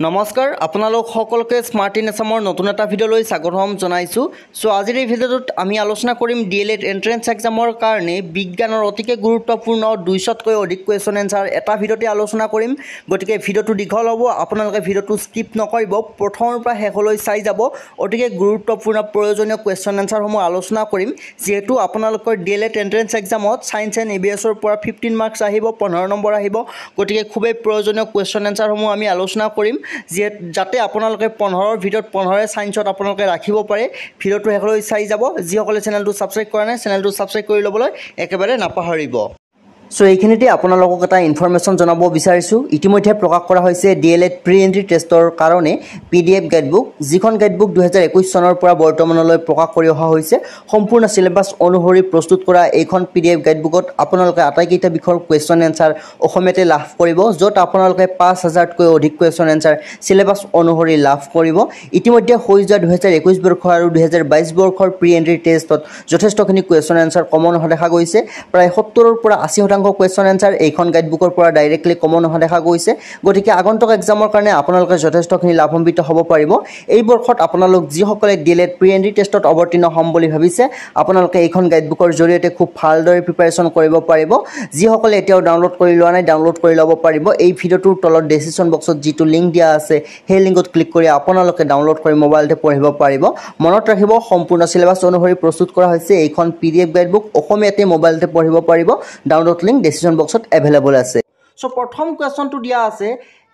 নমস্কাৰ আপোনালোক সকলোকে স্মাৰ্ট ইন আছামৰ নতুন এটা ভিডিঅ'লৈ স্বাগতম জনাইছোঁ। চ' আজিৰ এই ভিডিঅ'টোত আমি আলোচনা কৰিম ডি এল এড এণ্ট্ৰেঞ্চ এক্সামৰ কাৰণে বিজ্ঞানৰ অতিকে গুৰুত্বপূৰ্ণ দুইশতকৈ অধিক কুৱেশ্যন এনচাৰ এটা ভিডিঅ'তে আলোচনা কৰিম। গতিকে ভিডিঅ'টো দীঘল হ'ব আপোনালোকে ভিডিঅ'টো স্কিপ নকৰিব প্ৰথমৰ পৰা শেষলৈ চাই যাব। অতিকে গুৰুত্বপূৰ্ণ প্ৰয়োজনীয় কুৱেশ্যন এনচাৰসমূহ আলোচনা কৰিম। যিহেতু আপোনালোকৰ ডি এল এড এণ্ট্ৰেঞ্চ এক্সামত ছায়েন্স এণ্ড এ বি এছৰ পৰা ফিফটিন মাৰ্কছ আহিব পোন্ধৰ নম্বৰ আহিব। গতিকে খুবেই প্ৰয়োজনীয় কুৱেশ্যন এনচাৰসমূহ আমি আলোচনা কৰিম। যিহেতু যাতে আপোনালোকে পোন্ধৰৰ ভিতৰত পোন্ধৰে ছায়েন্সত আপোনালোকে ৰাখিব পাৰে ভিডিঅ'টো শেষলৈ চাই যাব। যিসকলে চেনেলটো ছাবস্ক্ৰাইব কৰা নাই চেনেলটো ছাবস্ক্ৰাইব কৰি ল'বলৈ একেবাৰে নাপাহৰিব। চ' এইখিনিতে আপোনালোকক এটা ইনফৰ্মেশ্যন জনাব বিচাৰিছোঁ। ইতিমধ্যে প্ৰকাশ কৰা হৈছে D El Ed pre entry টেষ্টৰ কাৰণে পি ডি এফ গাইডবুক যিখন গাইডবুক দুহেজাৰ একৈছ চনৰ পৰা বৰ্তমানলৈ প্ৰকাশ কৰি অহা হৈছে। সম্পূৰ্ণ চিলেবাছ অনুসৰি প্ৰস্তুত কৰা এইখন পি ডি এফ গাইডবুকত আপোনালোকে আটাইকেইটা বিষয়ৰ কুৱেশ্যন এনচাৰ অসমীয়াতে লাভ কৰিব য'ত আপোনালোকে পাঁচ হাজাৰতকৈ অধিক কুৱেশ্যন এনচাৰ চিলেবাছ অনুসৰি লাভ কৰিব। ইতিমধ্যে হৈ যোৱা দুহেজাৰ একৈছ বৰ্ষ আৰু দুহেজাৰ বাইছ বৰ্ষৰ প্ৰি এণ্ট্ৰি টেষ্টত যথেষ্টখিনি কুৱেশ্যন এনচাৰ কমন অহা দেখা গৈছে। প্ৰায় সত্তৰৰ পৰা আশী শতাংশ কুৱেশ্যন এনচাৰ এইখন গাইডবুকৰ পৰা ডাইৰেক্টলি কমন অহা দেখা গৈছে। গতিকে আগন্তুক এক্সামৰ কাৰণে আপোনালোকে যথেষ্টখিনি লাভান্বিত হ'ব পাৰিব। এই বৰ্ষত আপোনালোক যিসকলে D L Ed pre entry টেষ্টত অৱতীৰ্ণ হ'ম বুলি ভাবিছে আপোনালোকে এইখন গাইডবুকৰ জৰিয়তে খুব ভালদৰে প্ৰিপাৰেশ্যন কৰিব পাৰিব। যিসকলে এতিয়াও ডাউনলোড কৰি লোৱা নাই ডাউনলোড কৰি ল'ব পাৰিব। এই ভিডিঅ'টোৰ তলত ডেচিশ্যন বক্সত যিটো লিংক দিয়া আছে সেই লিংকত ক্লিক কৰি আপোনালোকে ডাউনলোড কৰি মোবাইলতে পঢ়িব পাৰিব। মনত ৰাখিব সম্পূৰ্ণ চিলেবাছ অনুসৰি প্ৰস্তুত কৰা হৈছে এইখন পি ডি এফ গাইডবুক অসমীয়াতে মোবাইলতে পঢ়িব পাৰিব। ডাউনলোড লিংক ডেচিশ্যন বক্সত এভেইলেবল আছে। চ' প্ৰথম কুৱেশ্যনটো দিয়া আছে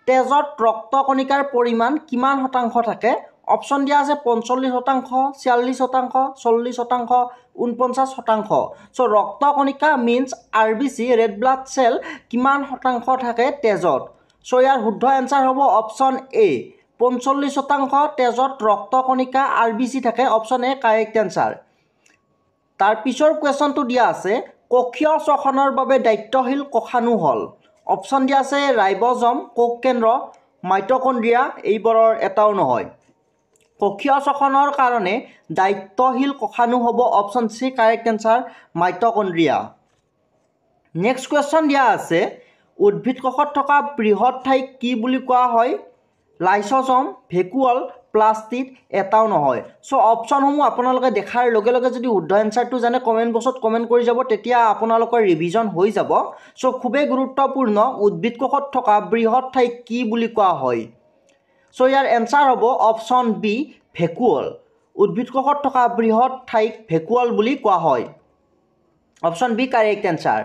তেজত ৰক্তকণিকাৰ পৰিমাণ কিমান শতাংশ থাকে? অপশ্যন দিয়া আছে পঞ্চল্লিছ শতাংশ ছিয়াল্লিছ শতাংশ চল্লিছ শতাংশ ঊনপঞ্চাছ শতাংশ। So ৰক্তকণিকা means R B C red blood cell কিমান শতাংশ থাকে তেজত? চ' ইয়াৰ শুদ্ধ এনচাৰ হ'ব অপশ্যন এ পঞ্চল্লিছ শতাংশ তেজত ৰক্তকণিকা আৰ বি চি থাকে অপশ্যন এ কাৰেক্ট এনচাৰ তাৰ পিছৰ কুৱেশ্যনটো দিয়া আছে কক্ষীয় শ্বসনৰ বাবে দায়িত্বশীল কোষাণু হ'ল। অপশ্যন দিয়া আছে ৰাইবজম কোষ কেন্দ্ৰ মাইটকণ্ড্ৰিয়া এইবোৰৰ এটাও নহয়। কক্ষীয় শ্বসনৰ কাৰণে দায়িত্বশীল কোষাণু হ'ব option C correct answer mitochondria. Next question দিয়া আছে উদ্ভিদ কোষত থকা বৃহৎ ঠাইক কি বুলি কোৱা হয়? লাইচজম ভেকুৱল প্লাষ্টিক এটাও নহয়। চ' অপশ্যনসমূহ আপোনালোকে দেখাৰ লগে লগে যদি শুদ্ধ এনচাৰটো জানে কমেণ্ট বক্সত কমেণ্ট কৰি যাব তেতিয়া আপোনালোকৰ ৰিভিজন হৈ যাব। চ' খুবেই গুৰুত্বপূৰ্ণ উদ্ভিদ কোষত থকা বৃহৎ ঠাইক কি বুলি কোৱা হয়। চ' ইয়াৰ এনচাৰ হ'ব অপশ্যন বি ভেকুৱল উদ্ভিদ কোষত থকা বৃহৎ ঠাইক ভেকুৱল বুলি কোৱা হয়। Option B correct answer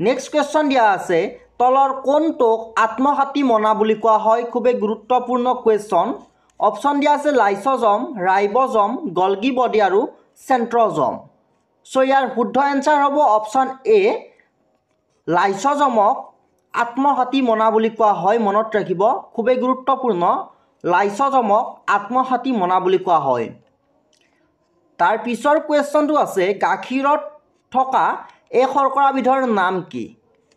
next question দিয়া আছে তলৰ কোনটোক আত্মঘাতী মনা বুলি কোৱা হয়? খুবেই গুৰুত্বপূৰ্ণ কুৱেশ্যন অপশ্যন দিয়া আছে লাইচজম ৰাইবজম গলগি বডি আৰু চেণ্ট্ৰজম চ' ইয়াৰ শুদ্ধ এনচাৰ হ'ব অপশ্যন এ লাইচজমক আত্মঘাতী মনা বুলি কোৱা হয় মনত ৰাখিব। খুবেই গুৰুত্বপূৰ্ণ লাইচজমক আত্মঘাতী মনা বুলি কোৱা হয়। তাৰ পিছৰ কুৱেশ্যনটো আছে গাখীৰত থকা এই শৰ্কৰাবিধৰ নাম কি?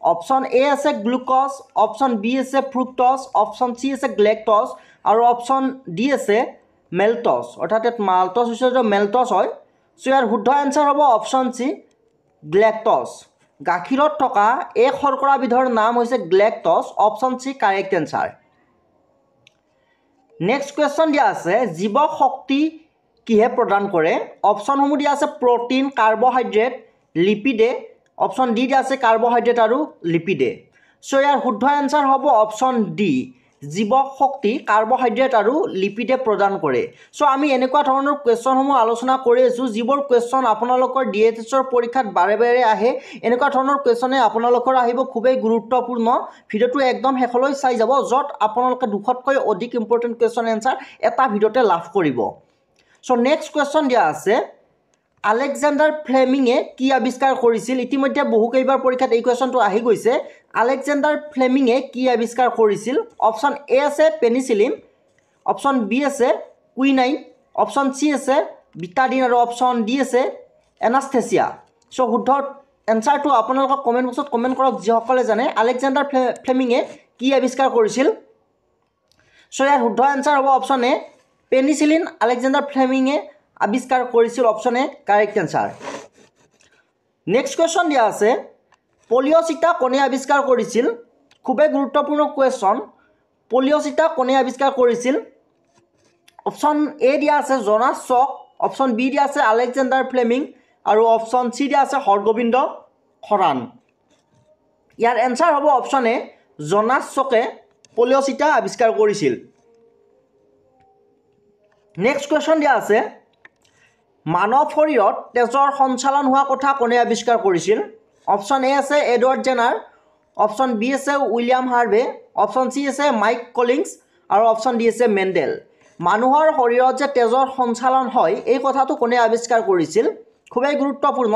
অপশ্যন এ আছে গ্লুকজ অপশ্যন বি আছে ফ্ৰুক্টছ অপশ্যন চি আছে গ্লেকটছ আৰু অপশ্যন ডি আছে মেলটছ। অৰ্থাৎ ইয়াত মাল্টছ হৈছে যে মেলটছ হয়। চ' ইয়াৰ শুদ্ধ এনচাৰ হ'ব অপশ্যন চি গ্লেকটছ। গাখীৰত থকা এই শৰ্কৰাবিধৰ নাম হৈছে galactose option C correct answer next question দিয়া আছে জীৱ শক্তি কিহে প্ৰদান কৰে? অপশ্যনসমূহ দিয়া আছে প্ৰ'টিন কাৰ্বহাইড্ৰেট লিপিডে অপশ্যন ডি দিয়া আছে কাৰ্বহাইড্ৰেট আৰু লিপিডে চ' ইয়াৰ শুদ্ধ এনচাৰ হ'ব অপশ্যন ডি জীৱ শক্তি কাৰ্বহাইড্ৰেট আৰু লিপিডে প্ৰদান কৰে। চ' আমি এনেকুৱা ধৰণৰ কুৱেশ্যনসমূহ আলোচনা কৰি আছোঁ যিবোৰ কুৱেশ্যন আপোনালোকৰ ডি এইচ এছৰ পৰীক্ষাত বাৰে বাৰে আহে। এনেকুৱা ধৰণৰ কুৱেশ্যনে আপোনালোকৰ আহিব খুবেই গুৰুত্বপূৰ্ণ। ভিডিঅ'টো একদম শেষলৈ চাই যাব য'ত আপোনালোকে দুশতকৈ অধিক ইম্পৰ্টেণ্ট কুৱেশ্যন এনচাৰ এটা ভিডিঅ'তে লাভ কৰিব। চ' নেক্সট কুৱেশ্যন দিয়া আছে। আলেকজেণ্ডাৰ ফ্লেমিঙে কি আৱিষ্কাৰ কৰিছিল? ইতিমধ্যে বহুকেইবাৰ পৰীক্ষাত এই কুৱেশ্যনটো আহি গৈছে। আলেকজেণ্ডাৰ ফ্লেমিঙে কি আৱিষ্কাৰ কৰিছিল? অপশ্যন এ আছে পেনিচিলিন অপশ্যন বি আছে কুইনাইন অপশ্যন চি আছে বিটাডিন আৰু অপশ্যন ডি আছে এনাস্থেচিয়া চ' শুদ্ধ এনচাৰটো আপোনালোকক কমেণ্ট বক্সত কমেণ্ট কৰক যিসকলে জানে আলেকজেণ্ডাৰ ফ্লে ফ্লেমিঙে কি আৱিষ্কাৰ কৰিছিল। চ' ইয়াৰ শুদ্ধ এনচাৰ হ'ব অপশ্যন এ পেনিচিলিন আলেকজেণ্ডাৰ ফ্লেমিঙে আৱিষ্কাৰ কৰিছিল option A correct answer next question দিয়া আছে পলিঅ'চিটা কোনে আৱিষ্কাৰ কৰিছিল? খুবেই গুৰুত্বপূৰ্ণ কুৱেশ্যন পলিঅ'চিটা কোনে আৱিষ্কাৰ কৰিছিল? অপশ্যন এ দিয়া আছে জনাছ চক অপশ্যন বি দিয়া আছে আলেকজেণ্ডাৰ ফ্লেমিং আৰু অপশ্যন চি দিয়া আছে হৰগোবিন্দ খৰাণ ইয়াৰ এনচাৰ হ'ব অপশ্যন এ জনাছ চকে পলিঅ'চিটা আৱিষ্কাৰ কৰিছিল। নেক্সট কুৱেশ্যন দিয়া আছে মানৱ শৰীৰত তেজৰ সঞ্চালন হোৱা কথা কোনে আৱিষ্কাৰ কৰিছিল? অপশ্যন এ আছে এডৱাৰ্ড জেনাৰ অপশ্যন বি আছে উইলিয়াম হাৰ্ভে অপশ্যন চি আছে মাইক কলিংছ আৰু অপশ্যন ডি আছে মেণ্ডেল মানুহৰ শৰীৰত যে তেজৰ সঞ্চালন হয় এই কথাটো কোনে আৱিষ্কাৰ কৰিছিল? খুবেই গুৰুত্বপূৰ্ণ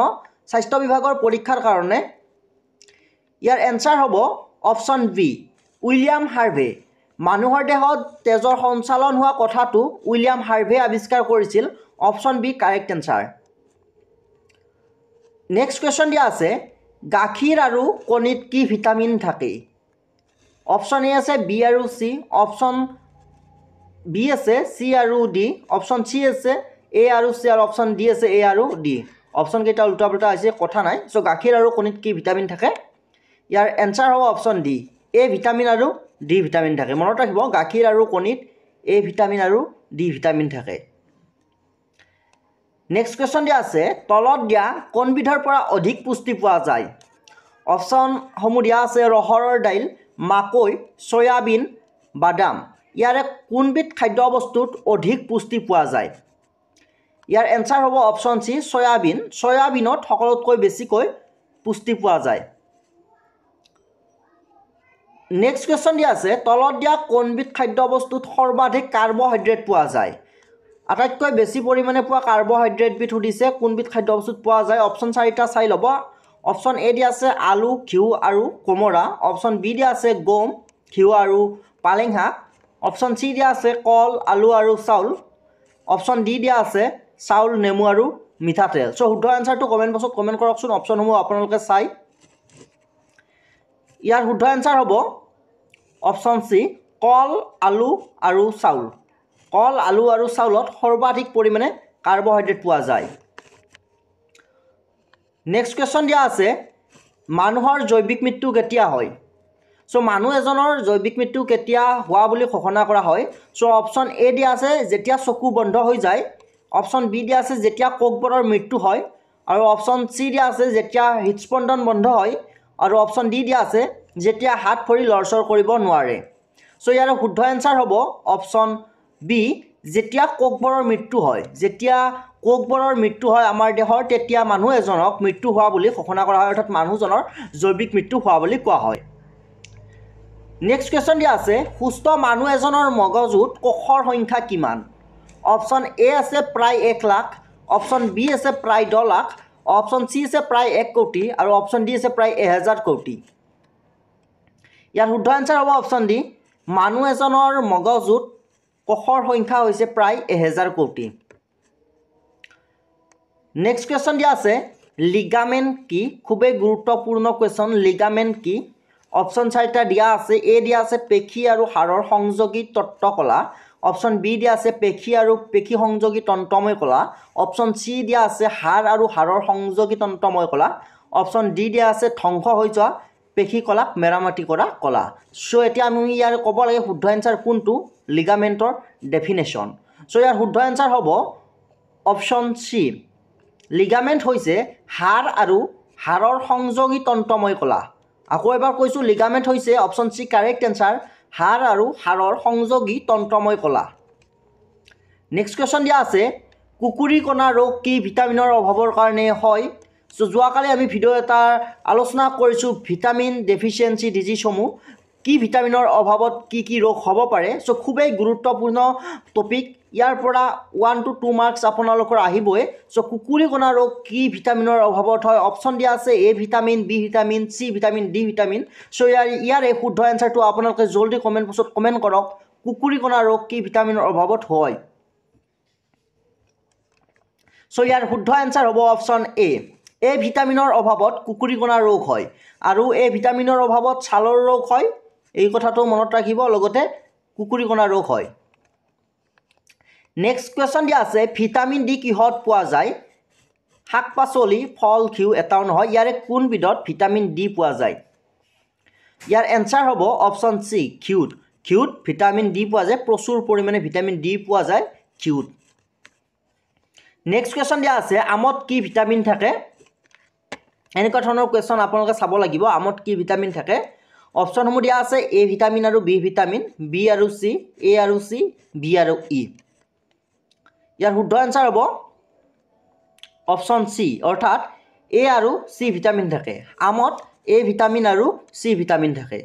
স্বাস্থ্য বিভাগৰ পৰীক্ষাৰ কাৰণে। ইয়াৰ এনচাৰ হ'ব অপশ্যন বি উইলিয়াম হাৰ্ভে মানুহৰ দেহত তেজৰ সঞ্চালন হোৱা কথাটো উইলিয়াম হাৰ্ভে আৱিষ্কাৰ কৰিছিল। Option B correct answer next question দিয়া আছে গাখীৰ আৰু কণীত কি ভিটামিন থাকে? অপশ্যন এ আছে বি আৰু চি অপশ্যন বি আছে চি আৰু ডি অপশ্যন চি আছে এ আৰু চি আৰু অপশ্যন ডি আছে এ আৰু ডি। অপশ্যনকেইটা উল্টা পুল্টা হৈছে কথা নাই। চ' গাখীৰ আৰু কণীত কি ভিটামিন থাকে? ইয়াৰ এনচাৰ হ'ব অপশ্যন ডি। এ ভিটামিন আৰু ডি ভিটামিন থাকে। মনত ৰাখিব গাখীৰ আৰু কণীত এ ভিটামিন আৰু ডি ভিটামিন থাকে। নেক্সট কুৱেশ্যন দিয়া আছে তলত দিয়া কোনবিধৰ পৰা অধিক পুষ্টি পোৱা যায়? অপশ্যনসমূহ দিয়া আছে ৰহৰৰ দাইল মাকৈ চয়াবিন বাদাম। ইয়াৰে কোনবিধ খাদ্য বস্তুত অধিক পুষ্টি পোৱা যায়? ইয়াৰ এনচাৰ হ'ব অপশ্যন চি চয়াবিন। চয়াবিনত সকলোতকৈ বেছিকৈ পুষ্টি পোৱা যায়। নেক্সট কুৱেশ্যন দিয়া আছে তলত দিয়া কোনবিধ খাদ্য বস্তুত সৰ্বাধিক কাৰ্বহাইড্ৰেট পোৱা যায়? আটাইতকৈ বেছি পৰিমাণে পোৱা কাৰ্বহাইড্ৰেটবিধ সুধিছে কোনবিধ খাদ্য বস্তুত পোৱা যায়? অপশ্যন চাৰিটা চাই ল'ব। অপশ্যন এ দিয়া আছে আলু ঘিউ আৰু কোমোৰা। অপশ্যন বি দিয়া আছে গম ঘিউ আৰু পালেং শাক অপশ্যন চি দিয়া আছে কল আলু আৰু চাউল। অপশ্যন ডি দিয়া আছে চাউল নেমু আৰু মিঠাতেল চ' শুদ্ধ এনচাৰটো কমেণ্ট বক্সত কমেণ্ট কৰকচোন অপশ্যনসমূহ আপোনালোকে চাই। ইয়াৰ শুদ্ধ এনচাৰ হ'ব অপশ্যন চি কল আলু আৰু চাউল। কল আলু আৰু চাউলত সৰ্বাধিক পৰিমাণে কাৰ্বহাইড্ৰেট পোৱা যায়। নেক্সট কুৱেশ্যন দিয়া আছে মানুহৰ জৈৱিক মৃত্যু কেতিয়া হয়? চ' মানুহ এজনৰ জৈৱিক মৃত্যু কেতিয়া হোৱা বুলি ঘোষণা কৰা হয়? চ' অপশ্যন এ দিয়া আছে যেতিয়া চকু বন্ধ হৈ যায়। অপশ্যন বি দিয়া আছে যেতিয়া কোষবোৰৰ মৃত্যু হয়। আৰু অপশ্যন চি দিয়া আছে যেতিয়া হৃদস্পন্দন বন্ধ হয়। আৰু অপশ্যন ডি দিয়া আছে যেতিয়া হাত ভৰি লৰচৰ কৰিব নোৱাৰে। চ' ইয়াৰ শুদ্ধ এনচাৰ হ'ব অপশ্যন বি যেতিয়া কোষবোৰৰ মৃত্যু হয় যেতিয়া কোষবোৰৰ মৃত্যু হয় আমাৰ দেহৰ তেতিয়া মানুহ এজনক মৃত্যু হোৱা বুলি ঘোষণা কৰা হয় অৰ্থাৎ মানুহজনৰ জৈৱিক মৃত্যু হোৱা বুলি কোৱা হয়। নেক্সট কুৱেশ্যন দিয়া আছে সুস্থ মানুহ এজনৰ মগজুত কোষৰ সংখ্যা কিমান? অপশ্যন এ আছে প্ৰায় এক লাখ অপশ্যন বি আছে প্ৰায় দহ লাখ অপশ্যন চি আছে প্ৰায় এক কোটি আৰু অপশ্যন ডি আছে প্ৰায় এহেজাৰ কোটি। ইয়াৰ শুদ্ধ এনচাৰ হ'ব অপশ্যন ডি মানুহ এজনৰ মগজুত কোষৰ সংখ্যা হৈছে প্ৰায় এহেজাৰ কোটি। নেক্সট কুৱেশ্যন দিয়া আছে লিগামেণ্ট কি? খুবেই গুৰুত্বপূৰ্ণ কুৱেশ্যন লিগামেণ্ট কি? অপশ্যন চাৰিটা দিয়া আছে এ দিয়া আছে পেশী আৰু হাড়ৰ সংযোগী তত্ত্ব কলা অপশ্যন বি দিয়া আছে পেশী আৰু পেশী সংযোগী তন্ত্ৰময় কলা। অপশ্যন চি দিয়া আছে হাড় আৰু হাড়ৰ সংযোগী তন্ত্ৰময় কলা। অপশ্যন ডি দিয়া আছে ধ্বংস হৈ যোৱা পেশী কলাক মেৰামতি কৰা কলা। চ' এতিয়া আমি ইয়াৰ ক'ব লাগে শুদ্ধ এনচাৰ কোনটো? লিগামেণ্টৰ ডেফিনেশ্যন চ' ইয়াৰ শুদ্ধ এনচাৰ হ'ব অপশ্যন চি লিগামেণ্ট হৈছে হাড় আৰু হাড়ৰ সংযোগী তন্ত্ৰময় কলা। আকৌ এবাৰ কৈছোঁ লিগামেণ্ট হৈছে অপশ্যন চি কাৰেক্ট এনচাৰ হাড় আৰু হাড়ৰ সংযোগী তন্ত্ৰময় কলা। নেক্সট কুৱেশ্যন দিয়া আছে কুকুৰী কণা ৰোগ কি ভিটামিনৰ অভাৱৰ কাৰণে হয়? চ' যোৱাকালি আমি ভিডিঅ' এটা আলোচনা কৰিছোঁ ভিটামিন ডেফিচিয়েঞ্চি ডিজিজসমূহ কি ভিটামিনৰ অভাৱত কি কি ৰোগ হ'ব পাৰে? চ' খুবেই গুৰুত্বপূৰ্ণ টপিক ইয়াৰ পৰা ওৱান টু টু মাৰ্কছ আপোনালোকৰ আহিবই। চ' কুকুৰী কণা ৰোগ কি ভিটামিনৰ অভাৱত হয়? অপশ্যন দিয়া আছে A vitamin B vitamin C vitamin D vitamin so' ইয়াৰ ইয়াৰে শুদ্ধ এনচাৰটো আপোনালোকে জল্দি কমেণ্ট বক্সত কমেণ্ট কৰক। কুকুৰী কণা ৰোগ কি ভিটামিনৰ অভাৱত হয়? চ' ইয়াৰ শুদ্ধ এনচাৰ হ'ব অপশ্যন এ এই ভিটামিনৰ অভাৱত কুকুৰী কণা ৰোগ হয়। আৰু এই ভিটামিনৰ অভাৱত ছালৰ ৰোগ হয়। এই কথাটো মনত ৰাখিব লগতে কুকুৰী কণা ৰোগ হয়। নেক্সট কুৱেশ্যন দিয়া আছে ভিটামিন ডি কিহত পোৱা যায়? শাক পাচলি ফল ঘিউ এটাও নহয় ইয়াৰে কোনবিধত ভিটামিন ডি পোৱা যায়? ইয়াৰ এনচাৰ হ'ব অপশ্যন চি ঘিউত। ঘিউত ভিটামিন ডি পোৱা যায় প্ৰচুৰ পৰিমাণে ভিটামিন ডি পোৱা যায় ঘিউত। নেক্সট কুৱেশ্যন দিয়া আছে আমত কি ভিটামিন থাকে? এনেকুৱা ধৰণৰ কুৱেশ্যন আপোনালোকে চাব লাগিব আমত কি ভিটামিন থাকে? অপশ্যনসমূহ দিয়া আছে এ ভিটামিন আৰু বি ভিটামিন বি আৰু চি এ আৰু চি বি আৰু ই ইয়াৰ শুদ্ধ এনচাৰ হ'ব অপশ্যন চি অৰ্থাৎ এ আৰু চি ভিটামিন থাকে। আমত এ ভিটামিন আৰু চি ভিটামিন থাকে।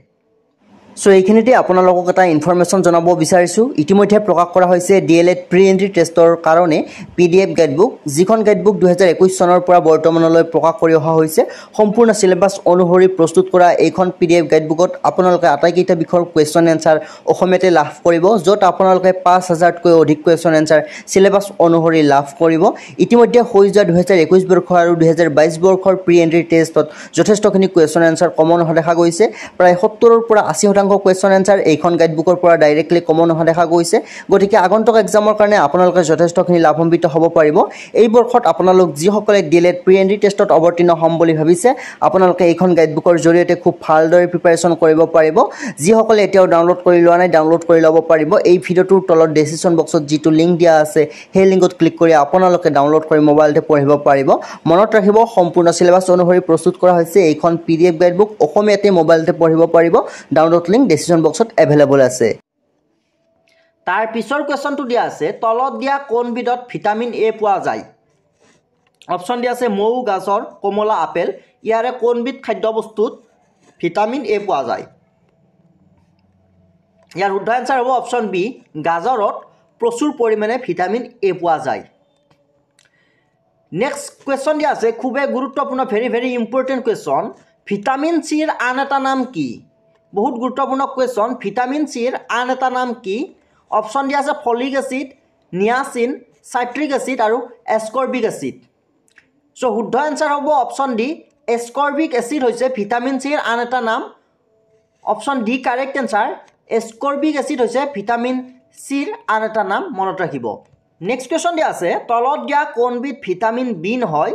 চ' এইখিনিতে আপোনালোকক এটা ইনফৰ্মেশ্যন জনাব বিচাৰিছোঁ। ইতিমধ্যে প্ৰকাশ কৰা হৈছে D El Ed pre entry টেষ্টৰ কাৰণে পি ডি এফ গাইডবুক যিখন গাইডবুক দুহেজাৰ একৈছ চনৰ পৰা বৰ্তমানলৈ প্ৰকাশ কৰি অহা হৈছে। সম্পূৰ্ণ চিলেবাছ অনুসৰি প্ৰস্তুত কৰা এইখন পি ডি এফ গাইডবুকত আপোনালোকে আটাইকেইটা বিষয়ৰ কুৱেশ্যন এনচাৰ অসমীয়াতে লাভ কৰিব য'ত আপোনালোকে পাঁচ হাজাৰতকৈ অধিক কুৱেশ্যন এনচাৰ চিলেবাছ অনুসৰি লাভ কৰিব। ইতিমধ্যে হৈ যোৱা দুহেজাৰ একৈছ বৰ্ষ আৰু দুহেজাৰ বাইছ বৰ্ষৰ প্ৰি এণ্ট্ৰি টেষ্টত যথেষ্টখিনি কুৱেশ্যন এনচাৰ কমন অহা দেখা গৈছে। প্ৰায় সত্তৰৰ পৰা আশী শতাংশ কুৱেশ্যন এনচাৰ এইখন গাইডবুকৰ পৰা ডাইৰেক্টলি কমন অহা দেখা গৈছে। গতিকে আগন্তুক এক্সামৰ কাৰণে আপোনালোকে যথেষ্টখিনি লাভান্বিত হ'ব পাৰিব। এই বৰ্ষত আপোনালোক যিসকলে D L Ed pre entry টেষ্টত অৱতীৰ্ণ হ'ম বুলি ভাবিছে আপোনালোকে এইখন গাইডবুকৰ জৰিয়তে খুব ভালদৰে প্ৰিপাৰেশ্যন কৰিব পাৰিব। যিসকলে এতিয়াও ডাউনলোড কৰি লোৱা নাই ডাউনলোড কৰি ল'ব পাৰিব। এই ভিডিঅ'টোৰ তলত ডেচিশ্যন বক্সত যিটো লিংক দিয়া আছে সেই লিংকত ক্লিক কৰি আপোনালোকে ডাউনলোড কৰি মোবাইলতে পঢ়িব পাৰিব। মনত ৰাখিব সম্পূৰ্ণ চিলেবাছ অনুসৰি প্ৰস্তুত কৰা হৈছে এইখন পি ডি এফ গাইডবুক অসমীয়াতে মোবাইলতে পঢ়িব পাৰিব। ডাউনলোড লিংক ডেচিশ্যন বক্সত এভেইলেবল আছে। তাৰ পিছৰ কুৱেশ্যনটো দিয়া আছে তলত দিয়া কোনবিধত ভিটামিন এ পোৱা যায়? অপশ্যন দিয়া আছে মৌ গাজৰ কমলা আপেল। ইয়াৰে কোনবিধ খাদ্যবস্তুত ভিটামিন এ পোৱা যায়? ইয়াৰ শুদ্ধ এনচাৰ হ'ব অপশ্যন বি গাজৰত প্ৰচুৰ পৰিমাণে ভিটামিন এ পোৱা যায়। নেক্সট কুৱেশ্যন দিয়া আছে খুবেই গুৰুত্বপূৰ্ণ very very important question vitamin চিৰ আন এটা নাম কি? বহুত গুৰুত্বপূৰ্ণ কুৱেশ্যন ভিটামিন চিৰ আন এটা নাম কি? অপশ্যন দিয়া আছে folic acid niacin citric acid আৰু এস্কৰ্বিক এচিড চ' শুদ্ধ এনচাৰ হ'ব অপশ্যন ডি এস্কৰ্বিক এচিড হৈছে ভিটামিন চিৰ আন এটা নাম। Option D correct answer ascorbic acid হৈছে ভিটামিন চিৰ আন এটা নাম মনত ৰাখিব। নেক্সট কুৱেশ্যন দিয়া আছে তলত দিয়া কোনবিধ ভিটামিন বি নহয়?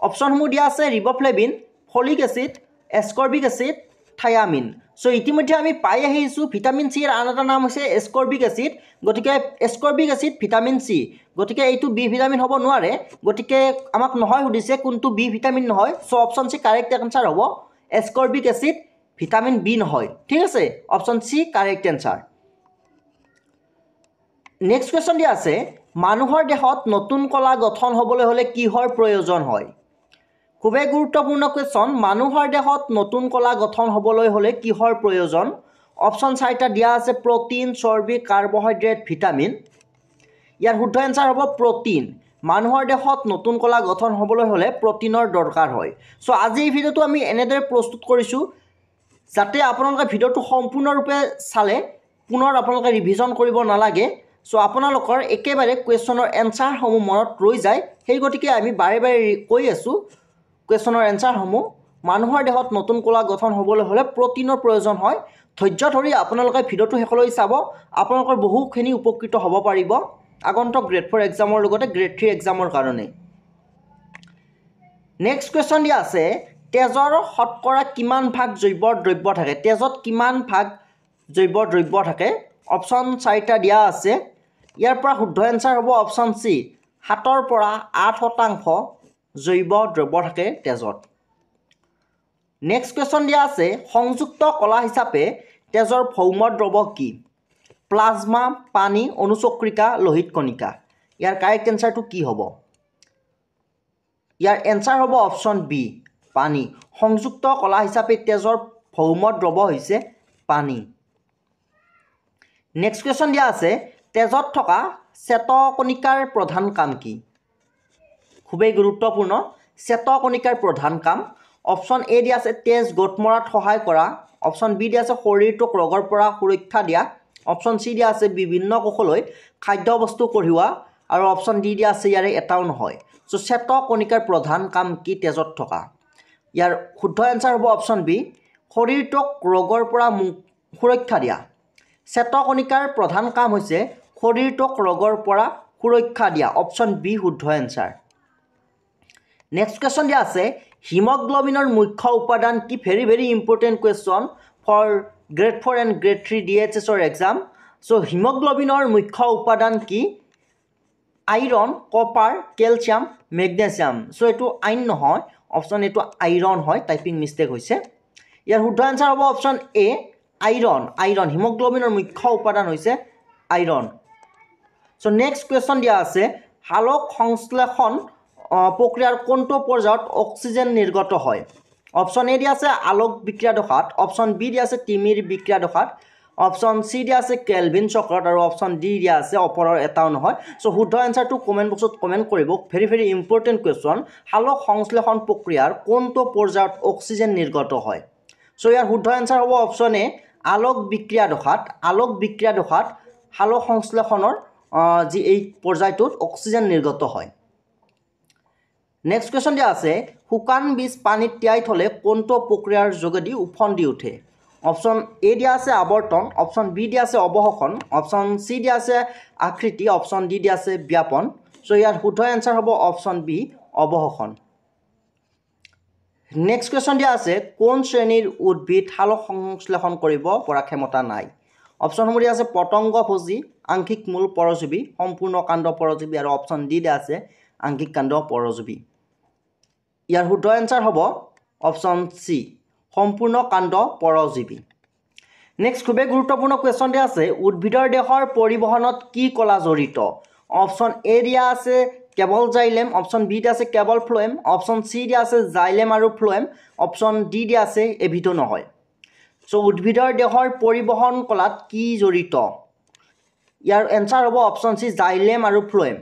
অপশ্যনসমূহ দিয়া আছে riboflavin folic acid ascorbic acid thiamine. So' ইতিমধ্যে আমি পাই আহিছোঁ ভিটামিন চিৰ আন এটা নাম হৈছে এস্কৰ্বিক এচিড গতিকে এস্কৰ্বিক এচিড ভিটামিন চি। গতিকে এইটো বি ভিটামিন হ'ব নোৱাৰে গতিকে আমাক নহয় সুধিছে কোনটো বি ভিটামিন নহয়। So' option C correct answer হ'ব এস্কৰ্বিক এচিড ভিটামিন বি নহয়। ঠিক আছে? Option C correct answer next question দিয়া আছে মানুহৰ দেহত নতুন কলা গঠন হ'বলৈ হ'লে কিহৰ প্ৰয়োজন হয়? খুবেই গুৰুত্বপূৰ্ণ কুৱেশ্যন মানুহৰ দেহত নতুন কলা গঠন হ'বলৈ হ'লে কিহৰ প্ৰয়োজন? অপশ্যন চাৰিটা দিয়া আছে প্ৰ'টিন চৰ্বি কাৰ্বহাইড্ৰেট ভিটামিন ইয়াৰ শুদ্ধ এনচাৰ হ'ব প্ৰ'টিন মানুহৰ দেহত নতুন কলা গঠন হ'বলৈ হ'লে প্ৰ'টিনৰ দৰকাৰ হয়। চ' আজি এই ভিডিঅ'টো আমি এনেদৰে প্ৰস্তুত কৰিছোঁ যাতে আপোনালোকে ভিডিঅ'টো সম্পূৰ্ণৰূপে চালে পুনৰ আপোনালোকে ৰিভিজন কৰিব নালাগে। চ' আপোনালোকৰ একেবাৰে কুৱেশ্যনৰ এনচাৰসমূহ মনত ৰৈ যায়। সেই গতিকে আমি বাৰে বাৰে কৈ আছোঁ কুৱেশ্যনৰ এনচাৰসমূহ মানুহৰ দেহত নতুন কলা গঠন হ'বলৈ হ'লে প্ৰ'টিনৰ প্ৰয়োজন হয়। ধৈৰ্য ধৰি আপোনালোকে ভিডিঅ'টো শেষলৈ চাব আপোনালোকৰ বহুখিনি উপকৃত হ'ব পাৰিব। আগন্তুক গ্ৰেড ফ'ৰ এক্সামৰ লগতে গ্ৰেড থ্ৰী এক্সামৰ কাৰণে। নেক্সট কুৱেশ্যন দিয়া আছে তেজৰ শতকৰা কিমান ভাগ জৈৱ দ্ৰব্য থাকে? তেজত কিমান ভাগ জৈৱ দ্ৰব্য থাকে? অপশ্যন চাৰিটা দিয়া আছে। ইয়াৰ পৰা শুদ্ধ এনচাৰ হ'ব অপশ্যন চি সাতৰ পৰা আঠ শতাংশ। জৈৱ দ্ৰব্য থাকে তেজত। নেক্সট কুৱেশ্যন দিয়া আছে সংযুক্ত কলা হিচাপে তেজৰ ভৌম দ্ৰৱ কি? প্লাজমা পানী অনুচক্ৰিকা লোহিত কণিকা। ইয়াৰ কাৰেক্ট এনচাৰটো কি হ'ব? ইয়াৰ এনচাৰ হ'ব অপশ্যন বি পানী। সংযুক্ত কলা হিচাপে তেজৰ ভৌম দ্ৰৱ হৈছে পানী। নেক্সট কুৱেশ্যন দিয়া আছে তেজত থকা চেতকণিকাৰ প্ৰধান কাম কি? খুবেই গুৰুত্বপূৰ্ণ। চেতকণিকাৰ প্ৰধান কাম। অপশ্যন এ দিয়া আছে তেজ গোট মৰাত সহায় কৰা। অপশ্যন বি দিয়া আছে শৰীৰটোক ৰোগৰ পৰা সুৰক্ষা দিয়া। অপশ্যন চি দিয়া আছে বিভিন্ন কোষলৈ খাদ্যবস্তু কঢ়িওৱা। আৰু অপশ্যন ডি দিয়া আছে ইয়াৰে এটাও নহয়। চ' চেতকণিকাৰ প্ৰধান কাম কি তেজত থকা? ইয়াৰ শুদ্ধ এনচাৰ হ'ব অপশ্যন বি। শৰীৰটোক ৰোগৰ পৰা সুৰক্ষা দিয়া। চেতকণিকাৰ প্ৰধান কাম হৈছে শৰীৰটোক ৰোগৰ পৰা সুৰক্ষা দিয়া। অপশ্যন বি শুদ্ধ এনচাৰ নেক্সট কুৱেশ্যন দিয়া আছে হিমগ্ল'বিনৰ মুখ্য উপাদান কি? Very very important question for grade four and grade three D H এছৰ এক্সাম চ' হিমগ্ল'বিনৰ মুখ্য উপাদান কি? Iron copper calcium magnesium so' এইটো আইন নহয় অপশ্যন এইটো আইৰণ হয় টাইপিং মিষ্টেক হৈছে। ইয়াৰ শুদ্ধ এনচাৰ হ'ব অপশ্যন এ আইৰণ আইৰণ হিমগ্ল'বিনৰ মুখ্য উপাদান হৈছে আইৰণ চ' নেক্সট কুৱেশ্যন দিয়া আছে সালোক সংশ্লেষণ প্ৰক্ৰিয়াৰ কোনটো পৰ্যায়ত অক্সিজেন নিৰ্গত হয়? অপশ্যন এ দিয়া আছে আলোক বিক্ৰিয়া দশাত অপশ্যন বি দিয়া আছে তিমিৰ বিক্ৰিয়া দশাত অপশ্যন চি দিয়া আছে কেলভিন চক্ৰত আৰু অপশ্যন ডি দিয়া আছে অপৰৰ এটাও নহয়। চ' শুদ্ধ এনচাৰটো কমেণ্ট বক্সত কমেণ্ট কৰিব। ভেৰি ভেৰি ইম্পৰ্টেণ্ট কুৱেশ্যন সালোক সংশ্লেষণ প্ৰক্ৰিয়াৰ কোনটো পৰ্যায়ত অক্সিজেন নিৰ্গত হয়? চ' ইয়াৰ শুদ্ধ এনচাৰ হ'ব অপশ্যন এ আলোক বিক্ৰিয়া দশাত আলোক বিক্ৰিয়া দশাত সালোক সংশ্লেষণৰ যি এই পৰ্যায়টোত অক্সিজেন নিৰ্গত হয়। নেক্সট কুৱেশ্যন দিয়া আছে শুকান বীজ পানীত তিয়াই থ'লে কোনটো প্ৰক্ৰিয়াৰ যোগেদি ওফন্দি উঠে? অপশ্যন এ দিয়া আছে আৱৰ্তন অপশ্যন বি দিয়া আছে অৱশোষণ অপশ্যন চি দিয়া আছে আকৃতি অপশ্যন ডি দিয়া আছে ব্যাপন। চ' ইয়াৰ শুদ্ধ এনচাৰ হ'ব অপশ্যন বি অৱশোষণ। নেক্সট কুৱেশ্যন দিয়া আছে কোন শ্ৰেণীৰ উদ্ভিদ সালোক সংশ্লেষণ কৰিব পৰা ক্ষমতা নাই? অপশ্যনসমূহ দিয়া আছে পতংগভোজী আংশিক মূল পৰজীৱী সম্পূৰ্ণ কাণ্ড পৰজীৱী আৰু অপশ্যন ডি দিয়া আছে আংশিক কাণ্ড পৰজীৱী। ইয়াৰ শুদ্ধ এনচাৰ হ'ব অপশ্যন চি সম্পূৰ্ণ কাণ্ড পৰজীৱী। নেক্সট খুবেই গুৰুত্বপূৰ্ণ কুৱেশ্যন দিয়া আছে উদ্ভিদৰ দেহৰ পৰিবহণত কি কলা জড়িত? অপশ্যন এ দিয়া আছে কেৱল জাইলেম অপশ্যন বি দিয়া আছে কেৱল ফ্ল'ৱেম অপশ্যন চি দিয়া আছে জাইলেম আৰু ফ্ল'ৱেম অপশ্যন ডি দিয়া আছে এভিটো নহয়। চ' উদ্ভিদৰ দেহৰ পৰিবহণ কলাত কি জড়িত? ইয়াৰ এনচাৰ হ'ব অপশ্যন চি জাইলেম আৰু ফ্ল'ৱেম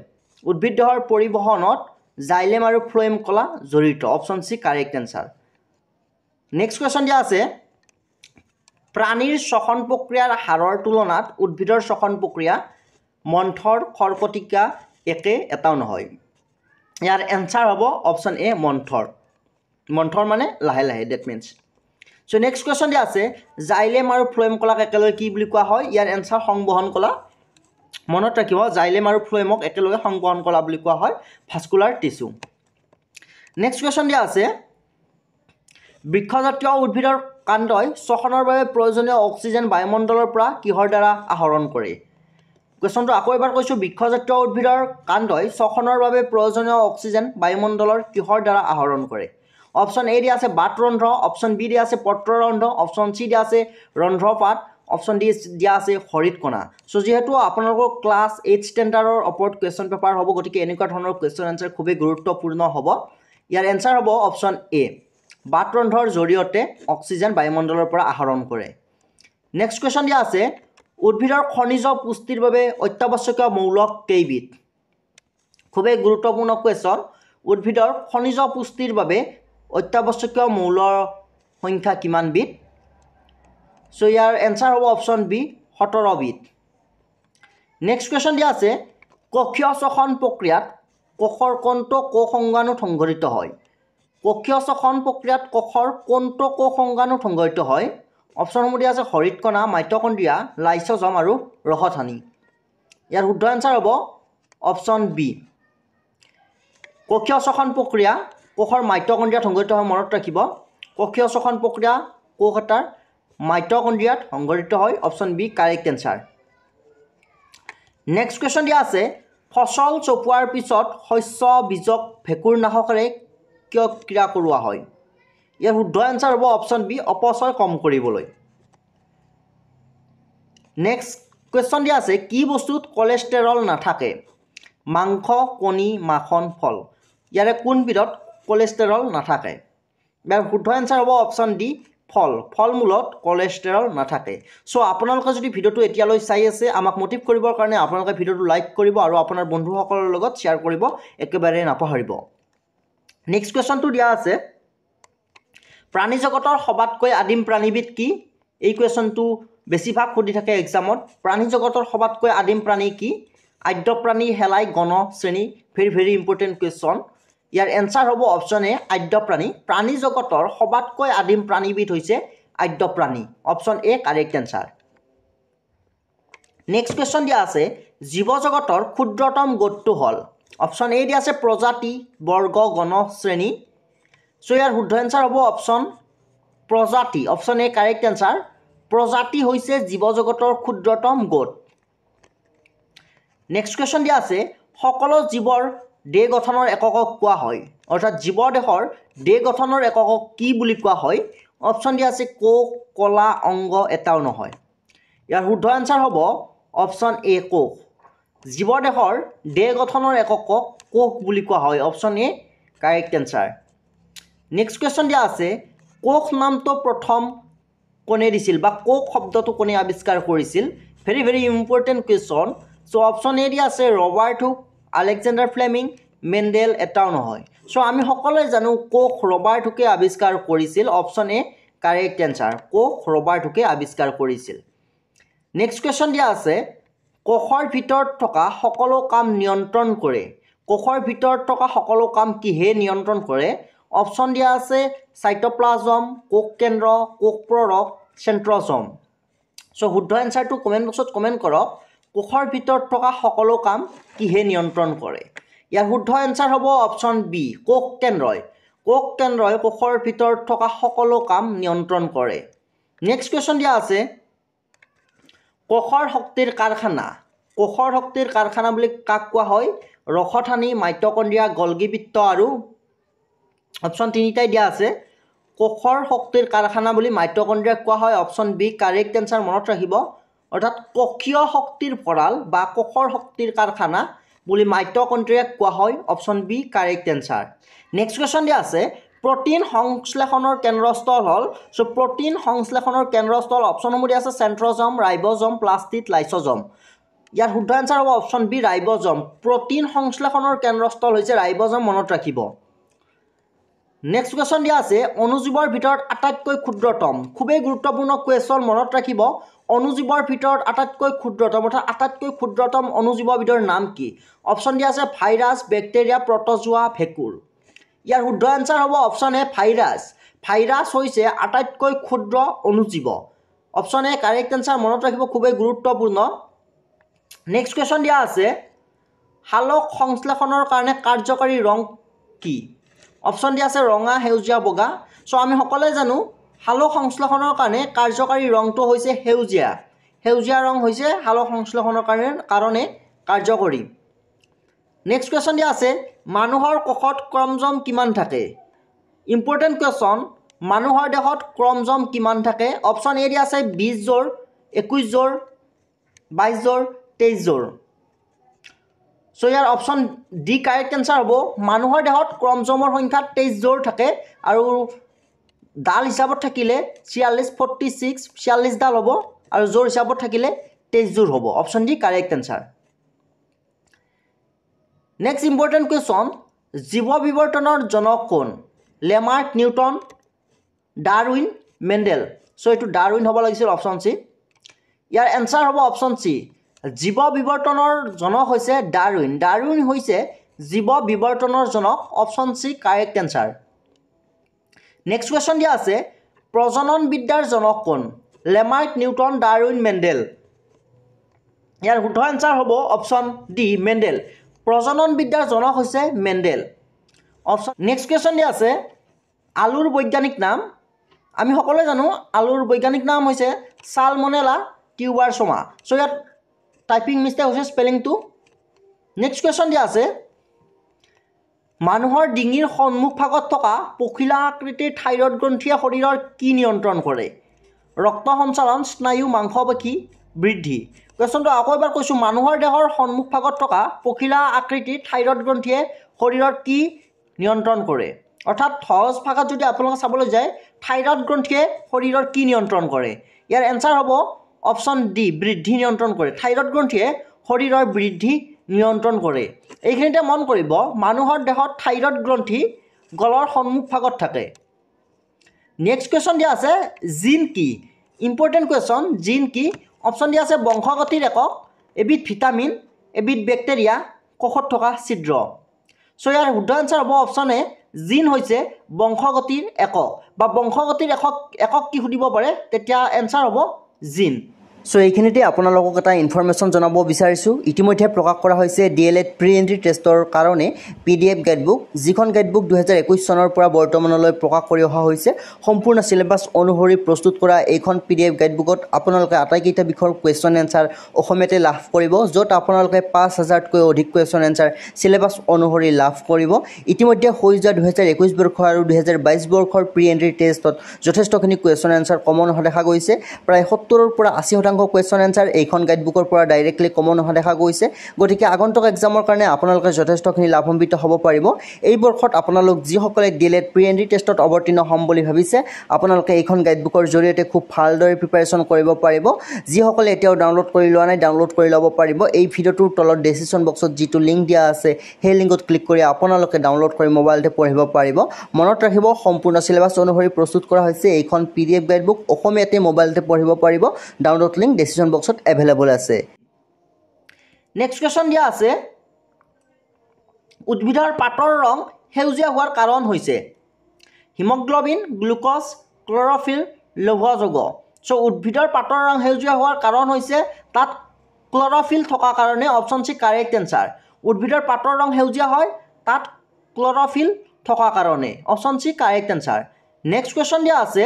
উদ্ভিদ দেহৰ পৰিবহণত জাইলেম আৰু ফ্ল'ৱেম কলা জড়িত option C correct answer next question দিয়া আছে প্ৰাণীৰ শ্বসন প্ৰক্ৰিয়াৰ হাৰৰ তুলনাত উদ্ভিদৰ শ্বসন প্ৰক্ৰিয়া মন্থৰ খৰকটিকা একে এটাও নহয়। ইয়াৰ এনচাৰ হ'ব অপশ্যন এ মন্থৰ। মন্থৰ মানে লাহে লাহে that means so' next question দিয়া আছে জাইলেম আৰু ফ্ল'ৱেম কলাক একেলগে কি বুলি কোৱা হয়? ইয়াৰ এনচাৰ সংবহন কলা। মনত ৰাখিব জাইলেম আৰু ফ্ল'ৱেমক একেলগে সংবহন কলা বুলি কোৱা হয় ভাস্কুলাৰ টিচু নেক্সট কুৱেশ্যন দিয়া আছে। বৃক্ষজাতীয় উদ্ভিদৰ কাণ্ডই শ্বসনৰ বাবে প্ৰয়োজনীয় অক্সিজেন বায়ুমণ্ডলৰ পৰা কিহৰ দ্বাৰা আহৰণ কৰে? কুৱেশ্যনটো আকৌ এবাৰ কৈছোঁ বৃক্ষজাতীয় উদ্ভিদৰ কাণ্ডই শ্বসনৰ বাবে প্ৰয়োজনীয় অক্সিজেন বায়ুমণ্ডলৰ কিহৰ দ্বাৰা আহৰণ কৰে? অপশ্যন এ দিয়া আছে বাট ৰন্ধ্ৰ। অপশ্যন বি দিয়া আছে পত্ৰৰন্ধ্ৰ অপশ্যন চি দিয়া আছে ৰন্ধ্ৰপাত। অপশ্যন ডি দিয়া আছে হৰিত কণা। চ' যিহেতু আপোনালোকৰ ক্লাছ এইট ষ্টেণ্ডাৰ্ডৰ ওপৰত কুৱেশ্যন পেপাৰ হ'ব গতিকে এনেকুৱা ধৰণৰ কুৱেশ্যন এনচাৰ খুবেই গুৰুত্বপূৰ্ণ হ'ব। ইয়াৰ এনচাৰ হ'ব অপশ্যন এ বাট ৰন্ধ্ৰৰ জৰিয়তে অক্সিজেন বায়ুমণ্ডলৰ পৰা আহৰণ কৰে। নেক্সট কুৱেশ্যন দিয়া আছে উদ্ভিদৰ খনিজ পুষ্টিৰ বাবে অত্যাৱশ্যকীয় মৌলক কেইবিধ? খুবেই গুৰুত্বপূৰ্ণ কুৱেশ্যন উদ্ভিদৰ খনিজ পুষ্টিৰ বাবে অত্যাৱশ্যকীয় মৌলৰ সংখ্যা কিমানবিধ চ' ইয়াৰ এনচাৰ হ'ব অপশ্যন বি সোতৰবিধ। নেক্সট কুৱেশ্যন দিয়া আছে কক্ষীয় শ্বসন প্ৰক্ৰিয়াত কোষৰ কোনটো কোষ সংজ্ঞাণু সংঘটিত হয়? কক্ষীয় শ্বসন প্ৰক্ৰিয়াত কোষৰ কোনটো কোষ সংজ্ঞাণু সংঘটিত হয়? অপশ্যনসমূহ দিয়া আছে হৰিতকণা মাইটকণ্ড্ৰিয়া লাইচজম আৰু ৰসথানি ইয়াৰ শুদ্ধ এনচাৰ হ'ব অপশ্যন বি কক্ষীয় শ্বসন প্ৰক্ৰিয়া কোষৰ মাইটকণ্ড্ৰিয়াত সংঘটিত হয় মনত ৰাখিব। কক্ষীয় শ্বসন প্ৰক্ৰিয়া কোষ এটাৰ মাইটকণ্ড্ৰিয়াত সংঘটিত হয় option B correct answer. Next question দিয়া আছে ফচল চপোৱাৰ পিছত শস্য বীজক ভেঁকুৰনাশকেৰে কিয় ক্ৰিয়া কৰোৱা হয়? ইয়াৰ শুদ্ধ এনচাৰ হ'ব অপশ্যন বি অপচয় কম কৰিবলৈ। নেক্সট কুৱেশ্যন দিয়া আছে কি বস্তুত কলেষ্ট্ৰেৰল নাথাকে? মাংস কণী মাখন ফল। ইয়াৰে কোনবিধত কলেষ্ট্ৰেৰল নাথাকে? ইয়াৰ শুদ্ধ এনচাৰ হ'ব অপশ্যন ডি ফল ফল মূলত কলেষ্ট্ৰেৰল নাথাকে। চ' আপোনালোকে যদি ভিডিঅ'টো এতিয়ালৈ চাই আছে আমাক মটিভ কৰিবৰ কাৰণে আপোনালোকে ভিডিঅ'টো লাইক কৰিব আৰু আপোনাৰ বন্ধুসকলৰ লগত শ্বেয়াৰ কৰিব একেবাৰে নাপাহৰিব। নেক্সট কুৱেশ্যনটো দিয়া আছে। প্ৰাণী জগতৰ সবাতকৈ আদিম প্ৰাণীবিধ কি? এই কুৱেশ্যনটো বেছিভাগ সুধি থাকে এক্সামত প্ৰাণী জগতৰ সবাতকৈ আদিম প্ৰাণী কি? আদ্য প্ৰাণী শেলাই গণ শ্ৰেণী ভেৰি ভেৰি ইম্পৰ্টেণ্ট কুৱেশ্যন ইয়াৰ এনচাৰ হ'ব অপশ্যন এ আদ্য প্ৰাণী জগতৰ সবাতকৈ আদিম প্ৰাণীবিধ হৈছে আদ্য প্ৰাণী option A correct answer next question দিয়া আছে জীৱ জগতৰ ক্ষুদ্ৰতম গোটটো হ'ল। অপশ্যন এ দিয়া আছে প্ৰজাতি বৰ্গ গণ শ্ৰেণী। চ' ইয়াৰ শুদ্ধ এনচাৰ হ'ব অপশ্যন প্ৰজাতি। অপশ্যন এ কাৰেক্ট এনচাৰ প্ৰজাতি হৈছে জীৱ জগতৰ ক্ষুদ্ৰতম গোট। নেক্সট কুৱেশ্যন দিয়া আছে সকলো জীৱৰ দেহ গঠনৰ এককক কোৱা হয়। অৰ্থাৎ জীৱ দেহৰ দেহ গঠনৰ এককক কি বুলি কোৱা হয়? অপশ্যন দিয়া আছে কোষ কলা অংগ এটাও নহয়। ইয়াৰ শুদ্ধ এনচাৰ হ'ব অপশ্যন এ কোষ জীৱ দেহৰ দেহ গঠনৰ এককক কোষ বুলি কোৱা হয় option A correct answer next question দিয়া আছে কোষ নামটো প্ৰথম কোনে দিছিল বা কোষ শব্দটো কোনে আৱিষ্কাৰ কৰিছিল? Very very important question so' option A দিয়া আছে Robert Hooke Alexander Fleming Mendel এটাও নহয়। চ' আমি সকলোৱে জানো কোষ ৰবাৰ্ট হুকে আৱিষ্কাৰ কৰিছিল। Option A correct answer. কোষ ৰবাৰ্ট হুকে আৱিষ্কাৰ কৰিছিল। নেক্সট কুৱেশ্যন দিয়া আছে কোষৰ ভিতৰত থকা সকলো কাম নিয়ন্ত্ৰণ কৰে। কোষৰ ভিতৰত থকা সকলো কাম কিহে নিয়ন্ত্ৰণ কৰে? অপশ্যন দিয়া আছে চাইট'প্লাজম কোষ কেন্দ্ৰ কোষ প্ৰৰক চেণ্ট্ৰজম চ' শুদ্ধ এনচাৰটো কমেণ্ট বক্সত কমেণ্ট কৰক। কোষৰ ভিতৰত থকা সকলো কাম কিহে নিয়ন্ত্ৰণ কৰে? ইয়াৰ শুদ্ধ এনচাৰ হ'ব অপশ্যন বি কোষ কেন্দ্ৰই। কোষ কেন্দ্ৰই কোষৰ ভিতৰত থকা সকলো কাম নিয়ন্ত্ৰণ কৰে। নেক্সট কুৱেশ্যন দিয়া আছে কোষৰ শক্তিৰ কাৰখানা। কোষৰ শক্তিৰ কাৰখানা বুলি কাক কোৱা হয়? ৰসথানী মাইটকণ্ড্ৰিয়া গলগিবৃত্ত আৰু অপশ্যন তিনিটাই দিয়া আছে। কোষৰ শক্তিৰ কাৰখানা বুলি মাইটকণ্ড্ৰিয়াক কোৱা হয়। অপশ্যন বি কাৰেক্ট এনচাৰ মনত ৰাখিব। অৰ্থাৎ কক্ষীয় শক্তিৰ ভঁৰাল বা কোষৰ শক্তিৰ কাৰখানা বুলি মাইটকণ্ড্ৰিয়াক কোৱা হয় option B correct answer. Next question দিয়া আছে প্ৰটিন সংশ্লেষণৰ কেন্দ্ৰস্থল হ'ল। চ' প্ৰটিন সংশ্লেষণৰ কেন্দ্ৰস্থল অপশ্যনসমূহ দিয়া আছে চেণ্ট্ৰজম ৰাইবজম প্লাষ্টিড লাইচজম ইয়াৰ শুদ্ধ এনচাৰ হ'ব অপশ্যন বি ৰাইবজম প্ৰটিন সংশ্লেষণৰ কেন্দ্ৰস্থল হৈছে ৰাইবজম মনত ৰাখিব। নেক্সট কুৱেশ্যন দিয়া আছে অনুজীৱৰ ভিতৰত আটাইতকৈ ক্ষুদ্ৰতম খুবেই গুৰুত্বপূৰ্ণ কুৱেশ্যন মনত ৰাখিব। অনুজীৱৰ ভিতৰত আটাইতকৈ ক্ষুদ্ৰতম অৰ্থাৎ আটাইতকৈ ক্ষুদ্ৰতম অনুজীৱবিধৰ নাম কি? অপশ্যন দিয়া আছে ভাইৰাছ বেক্টেৰিয়া প্ৰটজোৱা ভেকুৰ। ইয়াৰ শুদ্ধ এনচাৰ হ'ব অপশ্যন এ ভাইৰাছ। ভাইৰাছ হৈছে আটাইতকৈ ক্ষুদ্ৰ অনুজীৱ। অপশ্যন এ কাৰেক্ট এনচাৰ মনত ৰাখিব খুবেই গুৰুত্বপূৰ্ণ। নেক্সট কুৱেশ্যন দিয়া আছে শালক সংশ্লেষণৰ কাৰণে কাৰ্যকাৰী ৰং কি? অপশ্যন দিয়া আছে ৰঙা সেউজীয়া বগা। চ' আমি সকলোৱে জানো শালক সংশ্লেষণৰ কাৰণে কাৰ্যকাৰী ৰংটো হৈছে সেউজীয়া। সেউজীয়া ৰং হৈছে শালক সংশ্লেষণৰ কাৰণে কাৰণে কাৰ্যকৰী। নেক্সট কুৱেশ্যন দিয়া আছে মানুহৰ কোষত ক্ৰমজম কিমান থাকে? ইম্পৰ্টেণ্ট কুৱেশ্যন মানুহৰ দেহত ক্ৰমজম কিমান থাকে? অপশ্যন এ দিয়া আছে বিছ যোৰ একৈছ যোৰ বাইছ যোৰ তেইছ যোৰ চ' ইয়াৰ অপশ্যন ডি কাৰেক্ট এনচাৰ হ'ব মানুহৰ দেহত ক্ৰমজমৰ সংখ্যা তেইছ যোৰ থাকে আৰু ডাল হিচাপত থাকিলে ছিয়াল্লিছ ফৰ্টি ছিক্স ছিয়াল্লিছডাল হ'ব আৰু যোৰ হিচাপত থাকিলে তেইছ যোৰ হ'ব। Option D correct answer next important question জীৱ বিৱৰ্তনৰ জনক কোন? Lamarck Newton Darwin Mendel so' এইটো ডাৰউইন হ'ব লাগিছিল অপশ্যন চি ইয়াৰ এনচাৰ হ'ব অপশ্যন চি জীৱ বিৱৰ্তনৰ জনক হৈছে ডাৰউইন ডাৰউইন হৈছে জীৱ বিৱৰ্তনৰ জনক option C correct answer next question দিয়া আছে প্ৰজননবিদ্যাৰ জনক কোন? লেমাৰ্ক নিউটন ডাৰউইন মেণ্ডেল ইয়াৰ শুদ্ধ এনচাৰ হ'ব অপশ্যন ডি মেণ্ডেল প্ৰজননবিদ্যাৰ জনক হৈছে মেণ্ডেল অপশ্যন নেক্সট কুৱেশ্যন দিয়া আছে আলুৰ বৈজ্ঞানিক নাম? আমি সকলোৱে জানো আলুৰ বৈজ্ঞানিক নাম হৈছে চালমনেলা টিউবাৰচমা। চ' ইয়াত টাইপিং মিষ্টেক হৈছে স্পেলিংটো নেক্সট কুৱেশ্যন দিয়া আছে মানুহৰ ডিঙিৰ সন্মুখভাগত থকা পখিলা আকৃতিৰ থাইৰয়ড গ্ৰন্থিয়ে শৰীৰৰ কি নিয়ন্ত্ৰণ কৰে? ৰক্ত সঞ্চালন স্নায়ু মাংসপেশী বৃদ্ধি। কুৱেশ্যনটো আকৌ এবাৰ কৈছোঁ মানুহৰ দেহৰ সন্মুখভাগত থকা পখিলা আকৃতিৰ থাইৰয়ড গ্ৰন্থিয়ে শৰীৰৰ কি নিয়ন্ত্ৰণ কৰে? অৰ্থাৎ সহজ ভাষাত যদি আপোনালোকে চাবলৈ যায় থাইৰয়ড গ্ৰন্থিয়ে শৰীৰৰ কি নিয়ন্ত্ৰণ কৰে? ইয়াৰ এনচাৰ হ'ব অপশ্যন ডি বৃদ্ধি নিয়ন্ত্ৰণ কৰে। থাইৰয়ড গ্ৰন্থিয়ে শৰীৰৰ বৃদ্ধি নিয়ন্ত্ৰণ কৰে। এইখিনিতে মন কৰিব মানুহৰ দেহত থাইৰয়ড গ্ৰন্থি গলৰ সন্মুখভাগত থাকে। নেক্সট কুৱেশ্যন দিয়া আছে জিন কি? ইম্পৰ্টেণ্ট কুৱেশ্যন জিন কি? অপশ্যন দিয়া আছে বংশগতিৰ একক এবিধ ভিটামিন এবিধ বেক্টেৰিয়া কোষত থকা ছিদ্ৰ। চ' ইয়াৰ শুদ্ধ এনচাৰ হ'ব অপশ্যন এ জিন হৈছে বংশগতিৰ একক। বা বংশগতিৰ একক একক কি সুধিব পাৰে? তেতিয়া এনচাৰ হ'ব জিন চ' এইখিনিতে আপোনালোকক এটা ইনফৰ্মেশ্যন জনাব বিচাৰিছোঁ। ইতিমধ্যে প্ৰকাশ কৰা হৈছে D El Ed pre entry টেষ্টৰ কাৰণে পি ডি এফ গাইডবুক যিখন গাইডবুক দুহেজাৰ একৈছ চনৰ পৰা বৰ্তমানলৈ প্ৰকাশ কৰি অহা হৈছে। সম্পূৰ্ণ চিলেবাছ অনুসৰি প্ৰস্তুত কৰা এইখন পি ডি এফ গাইডবুকত আপোনালোকে আটাইকেইটা বিষয়ৰ কুৱেশ্যন এনচাৰ অসমীয়াতে লাভ কৰিব য'ত আপোনালোকে পাঁচ হাজাৰতকৈ অধিক কুৱেশ্যন এনচাৰ চিলেবাছ অনুসৰি লাভ কৰিব। ইতিমধ্যে হৈ যোৱা দুহেজাৰ একৈছ বৰ্ষ আৰু দুহেজাৰ বাইছ বৰ্ষৰ প্ৰি এণ্ট্ৰি টেষ্টত যথেষ্টখিনি কুৱেশ্যন এনচাৰ কমন হোৱা দেখা গৈছে। প্ৰায় সত্তৰৰ পৰা আশী শতাংশ কুৱেশ্যন এনচাৰ এইখন গাইডবুকৰ পৰা ডাইৰেক্টলি কমন হোৱা দেখা গৈছে। গতিকে আগন্তুক এক্সামৰ কাৰণে আপোনালোকে যথেষ্টখিনি লাভান্বিত হ'ব পাৰিব। এই বৰ্ষত আপোনালোক যিসকলে D L Ed pre entry টেষ্টত অৱতীৰ্ণ হ'ম বুলি ভাবিছে আপোনালোকে এইখন গাইডবুকৰ জৰিয়তে খুব ভালদৰে প্ৰিপাৰেশ্যন কৰিব পাৰিব। যিসকলে এতিয়াও ডাউনলোড কৰি লোৱা নাই ডাউনলোড কৰি ল'ব পাৰিব। এই ভিডিঅ'টোৰ তলত ডেচিশ্যন বক্সত যিটো লিংক দিয়া আছে সেই লিংকত ক্লিক কৰি আপোনালোকে ডাউনলোড কৰি মোবাইলতে পঢ়িব পাৰিব। মনত ৰাখিব সম্পূৰ্ণ চিলেবাছ অনুসৰি প্ৰস্তুত কৰা হৈছে এইখন পি ডি এফ গাইডবুক অসমীয়াতে মোবাইলতে পঢ়িব পাৰিব। ডাউনলোড লিংক ডেচিশ্যন বক্সত এভেইলেবল আছে। নেক্সট কুৱেশ্যন দিয়া আছে। উদ্ভিদৰ পাতৰ ৰং সেউজীয়া হোৱাৰ কাৰণ হৈছে। হিমগ্ল'বিন গ্লুক'জ ক্লৰফিল লৌহ যৌগ চ' উদ্ভিদৰ পাতৰ ৰং সেউজীয়া হোৱাৰ কাৰণ হৈছে তাত ক্লৰফিল থকা কাৰণে অপশ্যন চি কাৰেক্ট এনচাৰ উদ্ভিদৰ পাতৰ ৰং সেউজীয়া হয় তাত ক্লৰফিল থকা কাৰণে। Option C correct answer next question দিয়া আছে।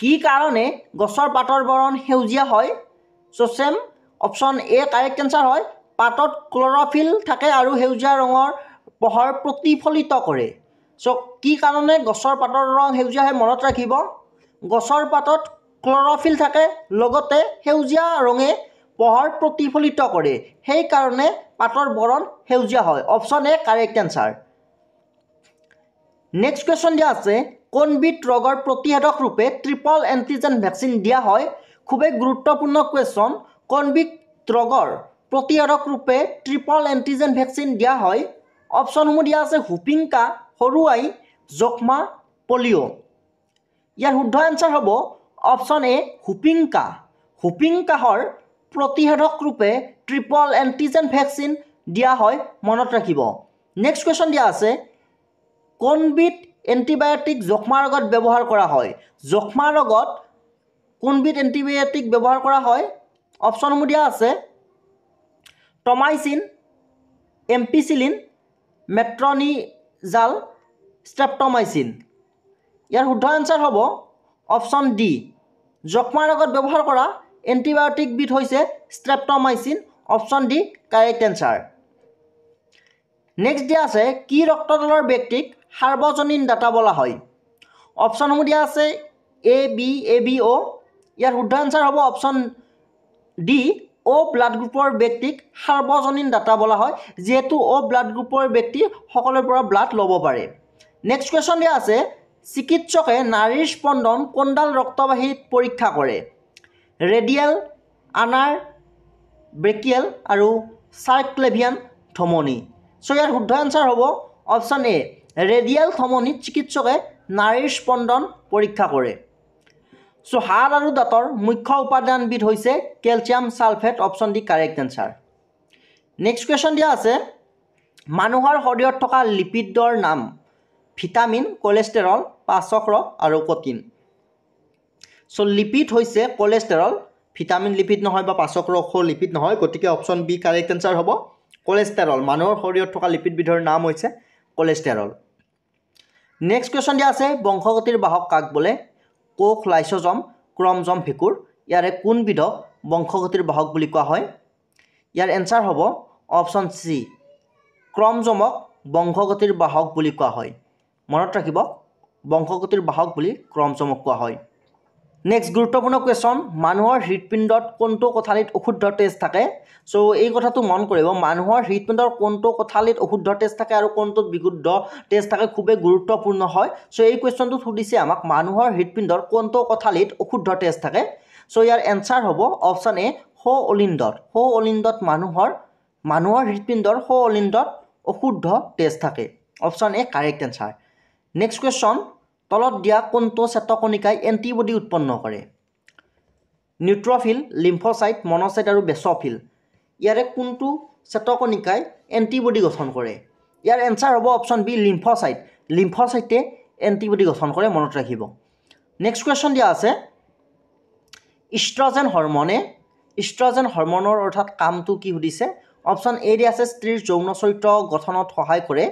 কি কাৰণে গছৰ পাতৰ বৰণ সেউজীয়া হয়? So' same option A correct answer হয় পাতত ক্লৰফিল থাকে আৰু সেউজীয়া ৰঙৰ পোহৰ প্ৰতিফলিত কৰে। চ' কি কাৰণে গছৰ পাতৰ ৰং সেউজীয়া হয় মনত ৰাখিব? গছৰ পাতত ক্লৰফিল থাকে লগতে সেউজীয়া ৰঙে পোহৰ প্ৰতিফলিত কৰে। সেইকাৰণে পাতৰ বৰণ সেউজীয়া হয়। Option A correct answer next question দিয়া আছে কোনবিধ ৰোগৰ প্ৰতিষেধক ৰূপে ট্ৰিপল এণ্টিজেন ভেকচিন দিয়া হয়? খুবেই গুৰুত্বপূৰ্ণ কুৱেশ্যন কোনবিধ ৰোগৰ প্ৰতিষেধক ৰূপে ট্ৰিপল এণ্টিজেন ভেকচিন দিয়া হয়? অপশ্যনসমূহ দিয়া আছে হুপিংকা সৰু আই যক্ষ্মা পলিঅ' ইয়াৰ শুদ্ধ এনচাৰ হ'ব অপশ্যন এ হুপিংকা। হুপিংকাহৰ প্ৰতিষেধক ৰূপে ট্ৰিপল এণ্টিজেন ভেকচিন দিয়া হয় মনত ৰাখিব। নেক্সট কুৱেশ্যন দিয়া আছে কোনবিধ এণ্টিবায়'টিক যক্ষ্মা ৰোগত ব্যৱহাৰ কৰা হয়। যক্ষ্মা ৰোগত কোনবিধ এণ্টিবায়'টিক ব্যৱহাৰ কৰা হয়? অপশ্যনসমূহ দিয়া আছে। টমাইচিন এম্পিচিলিন মেট্ৰনিজাল ষ্ট্ৰেপ্টমাইচিন ইয়াৰ শুদ্ধ এনচাৰ হ'ব অপশ্যন ডি যক্ষ্মা ৰোগত ব্যৱহাৰ কৰা এণ্টিবায়'টিকবিধ হৈছে streptomycin option D correct answer next দিয়া আছে কি ৰক্তদলৰ ব্যক্তিক সাৰ্বজনীন ডাটা বোলা হয়। অপশ্যনসমূহ দিয়া আছে এ বি এ বি অ' ইয়াৰ শুদ্ধ এনচাৰ হ'ব অপশ্যন ডি অ' ব্লাড গ্ৰুপৰ ব্যক্তিক সাৰ্বজনীন ডাটা বোলা হয় যিহেতু অ' ব্লাড গ্ৰুপৰ ব্যক্তি সকলোৰে পৰা ব্লাড ল'ব পাৰে। নেক্সট কুৱেশ্যন দিয়া আছে চিকিৎসকে নাড়ীৰ স্পন্দন কোনডাল ৰক্তবাহীত পৰীক্ষা কৰে? ৰেডিয়েল আনাৰ ব্ৰেকিয়েল আৰু চাৰ্কলেভিয়ান ধমনী। চ' ইয়াৰ শুদ্ধ এনচাৰ হ'ব অপশ্যন এ ৰেডিয়েল ধমনীত চিকিৎসকে নাড়ীৰ স্পন্দন পৰীক্ষা কৰে। চ' হাড় আৰু দাঁতৰ মুখ্য উপাদানবিধ হৈছে calcium sulphate option D correct answer. Next question দিয়া আছে মানুহৰ শৰীৰত থকা লিপিডৰ নাম ভিটামিন কলেষ্ট্ৰেৰল পাচক্ৰ আৰু প্ৰটিন চ' লিপিড হৈছে কলেষ্ট্ৰেৰল ভিটামিন লিপিড নহয় বা পাচক্ৰ লিপিড নহয় গতিকে অপশ্যন বি কাৰেক্ট এনচাৰ হ'ব। কলেষ্ট্ৰেৰল মানুহৰ শৰীৰত থকা লিপিডবিধৰ নাম হৈছে কলেষ্ট্ৰেৰল নেক্সট কুৱেশ্যন দিয়া আছে বংশগতিৰ বাহক কাক বোলে? কোষ লাইচজম ক্ৰমজম ভেঁকুৰ। ইয়াৰে কোনবিধক বংশগতিৰ বাহক বুলি কোৱা হয়? ইয়াৰ এনচাৰ হ'ব অপশ্যন চি ক্ৰমজমক বংশগতিৰ বাহক বুলি কোৱা হয়। মনত ৰাখিব বংশগতিৰ বাহক বুলি ক্ৰমজমক কোৱা হয়। নেক্সট গুৰুত্বপূৰ্ণ কুৱেশ্যন মানুহৰ হৃদপিণ্ডত কোনটো কোঠালিত অশুদ্ধ তেজ থাকে? চ' এই কথাটো মন কৰিব। মানুহৰ হৃদপিণ্ডৰ কোনটো কোঠালিত অশুদ্ধ তেজ থাকে আৰু কোনটোত বিশুদ্ধ তেজ থাকে খুবেই গুৰুত্বপূৰ্ণ হয়। চ' এই কুৱেশ্যনটোত সুধিছে আমাক মানুহৰ হৃদপিণ্ডৰ কোনটো কোঠালিত অশুদ্ধ তেজ থাকে? চ' ইয়াৰ এনচাৰ হ'ব অপশ্যন এ সৌ অলিণ্ডত সৌ অলিণ্ডত মানুহৰ মানুহৰ হৃদপিণ্ডৰ সৌ অলিণ্ডত অশুদ্ধ তেজ থাকে। Option A correct answer next question তলত দিয়া কোনটো চেতকণিকাই এণ্টিবডি উৎপন্ন কৰে। নিউট্ৰফিল লিম্ফচাইট মনচাইট আৰু বেচফিল ইয়াৰে কোনটো চেতকণিকাই এণ্টিবডি গঠন কৰে। ইয়াৰ এনচাৰ হ'ব অপশ্যন বি লিম্ফচাইট। লিম্ফচাইটে এণ্টিবডি গঠন কৰে মনত ৰাখিব। নেক্সট কুৱেশ্যন দিয়া আছে। ইষ্ট্ৰজেন হৰমনে ইষ্ট্ৰজেন হৰমনৰ অৰ্থাৎ কামটো কি সুধিছে? অপশ্যন এ দি আছে স্ত্ৰীৰ যৌন চৰিত্ৰ গঠনত সহায় কৰে।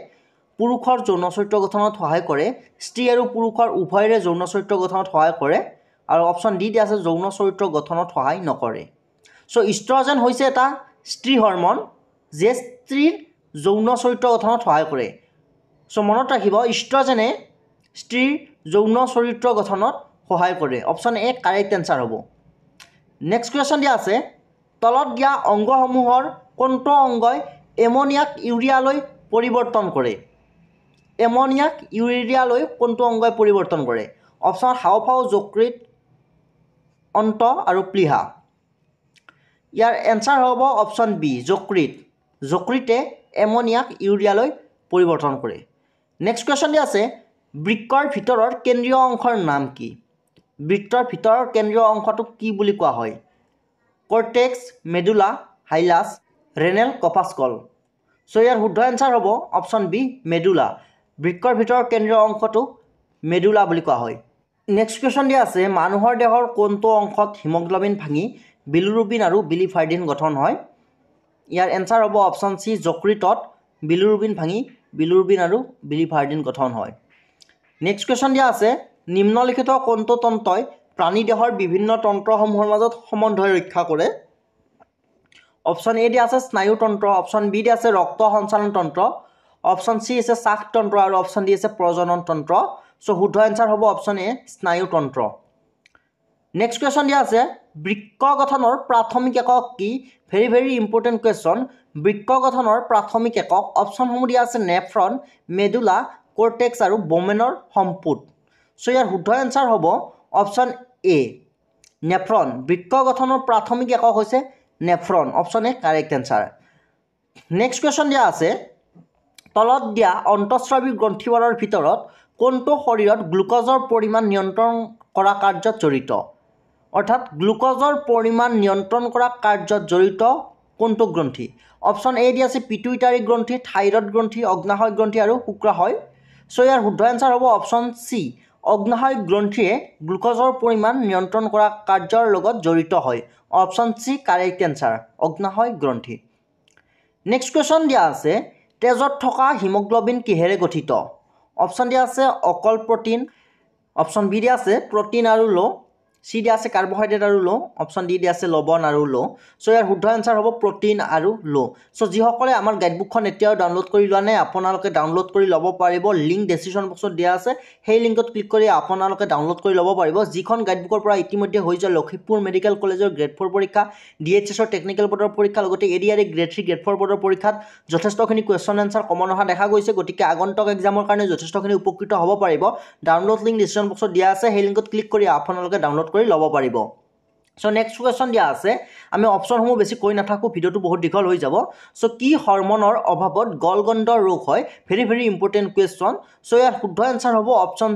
পুৰুষৰ যৌন চৰিত্ৰ গঠনত সহায় কৰে স্ত্ৰী আৰু পুৰুষৰ উভয়ৰে যৌন চৰিত্ৰ গঠনত সহায় কৰে আৰু অপশ্যন ডি দি আছে যৌন চৰিত্ৰ গঠনত সহায় নকৰে। চ' ইষ্ট্ৰজেন হৈছে এটা স্ত্ৰী হৰমন যে স্ত্ৰীৰ যৌন চৰিত্ৰ গঠনত সহায় কৰে। চ' মনত ৰাখিব ইষ্ট্ৰজেনে স্ত্ৰীৰ যৌন চৰিত্ৰ গঠনত সহায় কৰে। অপশ্যন এ কাৰেক্ট এনচাৰ হ'ব। নেক্সট কুৱেশ্যন দিয়া আছে তলত দিয়া অংগসমূহৰ কোনটো অংগই এমনিয়াক ইউৰিয়ালৈ পৰিৱৰ্তন কৰে? এমনিয়াক ইউৰিয়ালৈ কোনটো অংগই পৰিৱৰ্তন কৰে? অপশ্যন হাওঁফাওঁ যকৃত অন্ত আৰু প্লিহা ইয়াৰ এনচাৰ হ'ব অপশ্যন বি যকৃত। যকৃতে এমনিয়াক ইউৰিয়ালৈ পৰিৱৰ্তন কৰে। নেক্সট কুৱেশ্যন দিয়া আছে বৃক্কৰ ভিতৰৰ কেন্দ্ৰীয় অংশৰ নাম কি? বৃত্তৰ ভিতৰৰ কেন্দ্ৰীয় অংশটোক কি বুলি কোৱা হয়? Cortex medulla hilus renal corpuscle so' ইয়াৰ শুদ্ধ এনচাৰ হ'ব অপশ্যন বি মেডুলা বৃক্কৰ ভিতৰৰ কেন্দ্ৰীয় অংশটোক মেডুলা বুলি কোৱা হয়। নেক্সট কুৱেশ্যন দিয়া আছে মানুহৰ দেহৰ কোনটো অংশত হিমগ্ল'বিন ভাঙি বিলুৰুবিন আৰু বিলিফাৰ্ডিন গঠন হয়? ইয়াৰ এনচাৰ হ'ব অপশ্যন চি যকৃতত বিলুৰুবিন ভাঙি বিলুৰুবিন আৰু বিলিফাৰ্ডিন গঠন হয়। নেক্সট কুৱেশ্যন দিয়া আছে নিম্নলিখিত কোনটো তন্ত্ৰই প্ৰাণী দেহৰ বিভিন্ন তন্ত্ৰসমূহৰ মাজত সমন্বয় ৰক্ষা কৰে? অপশ্যন এ দিয়া আছে স্নায়ুতন্ত্ৰ অপশ্যন বি দিয়া আছে ৰক্ত সঞ্চালন তন্ত্ৰ অপশ্যন চি আছে শ্বাসতন্ত্ৰ আৰু অপশ্যন ডি আছে প্ৰজনন তন্ত্ৰ চ' শুদ্ধ এনচাৰ হ'ব অপশ্যন এ স্নায়ুতন্ত্ৰ নেক্সট কুৱেশ্যন দিয়া আছে বৃক্ক গঠনৰ প্ৰাথমিক একক কি? ভেৰি ভেৰি ইম্পৰ্টেণ্ট কুৱেশ্যন বৃক্ক গঠনৰ প্ৰাথমিক একক। অপশ্যনসমূহ দিয়া আছে নেফ্ৰন মেডুলা কৰ্টেক্স আৰু বমেনৰ সম্পুট চ' ইয়াৰ শুদ্ধ এনচাৰ হ'ব অপশ্যন এ নেফ্ৰন। বৃক্ক গঠনৰ প্ৰাথমিক একক হৈছে nephron. Option A correct answer next question দিয়া আছে তলত দিয়া অন্তঃস্ৰাৱী গ্ৰন্থিবোৰৰ ভিতৰত কোনটো শৰীৰত গ্লুক'জৰ পৰিমাণ নিয়ন্ত্ৰণ কৰা কাৰ্যত জড়িত? অৰ্থাৎ গ্লুক'জৰ পৰিমাণ নিয়ন্ত্ৰণ কৰা কাৰ্যত জড়িত কোনটো গ্ৰন্থি? অপশ্যন এ দি আছে পিটুইটাৰী গ্ৰন্থি থাইৰইড গ্ৰন্থি অগ্নাশয় গ্ৰন্থি আৰু শুক্ৰাশয়। চ' ইয়াৰ শুদ্ধ এনচাৰ হ'ব অপশ্যন চি। অগ্নাশয় গ্ৰন্থিয়ে গ্লুক'জৰ পৰিমাণ নিয়ন্ত্ৰণ কৰা কাৰ্যৰ লগত জড়িত হয়। অপশ্যন চি কাৰেক্ট এনচাৰ অগ্নাশয় গ্ৰন্থি। নেক্সট কুৱেশ্যন দিয়া আছে তেজত থকা হিমগ্ল'বিন কিহেৰে গঠিত? অপশ্যন দিয়া আছে অকল প্ৰ'টিন অপশ্যন বি দিয়া আছে প্ৰ'টিন আৰু ল' চি দিয়া আছে কাৰ্বহাইড্ৰেট আৰু ল' অপশ্যন ডি দিয়া আছে লৱণ আৰু ল' চ' ইয়াৰ শুদ্ধ এনচাৰ হ'ব প্ৰ'টিন আৰু ল' চ' যিসকলে আমাৰ গাইডবুকখন এতিয়াও ডাউনলোড কৰি লোৱা নাই আপোনালোকে ডাউনলোড কৰি ল'ব পাৰিব। লিংক ডেচিশ্যন বক্সত দিয়া আছে। সেই লিংকত ক্লিক কৰি আপোনালোকে ডাউনলোড কৰি ল'ব পাৰিব। যিখন গাইডবুকৰ পৰা ইতিমধ্যে হৈ যোৱা লখিমপুৰ মেডিকেল কলেজৰ গ্ৰেড ফ'ৰ পৰীক্ষা ডি এইচ এছৰ টেকনিকেল বৰ্ডৰ পৰীক্ষা লগতে A D R E grade three grade four বৰ্ডৰ পৰীক্ষাত যথেষ্টখিনি কুৱেশ্যন এনচাৰ কমন অহা দেখা গৈছে। গতিকে আগন্তুক এক্সামৰ কাৰণে যথেষ্টখিনি উপকৃত হ'ব পাৰিব। ডাউনলোড লিংক ডিছক্ৰিপশ্যন বক্সত দিয়া আছে। সেই লিংকত ক্লিক কৰি আপোনালোকে ডাউনলোড কৰি ল'ব পাৰিব। চ' নেক্সট কুৱেশ্যন দিয়া আছে। আমি অপশ্যনসমূহ বেছি কৈ নাথাকোঁ ভিডিঅ'টো বহুত দীঘল হৈ যাব। চ' কি হৰমনৰ অভাৱত গলগণ্ডৰ ৰোগ হয়? Very very important question so' ইয়াৰ শুদ্ধ এনচাৰ হ'ব অপশ্যন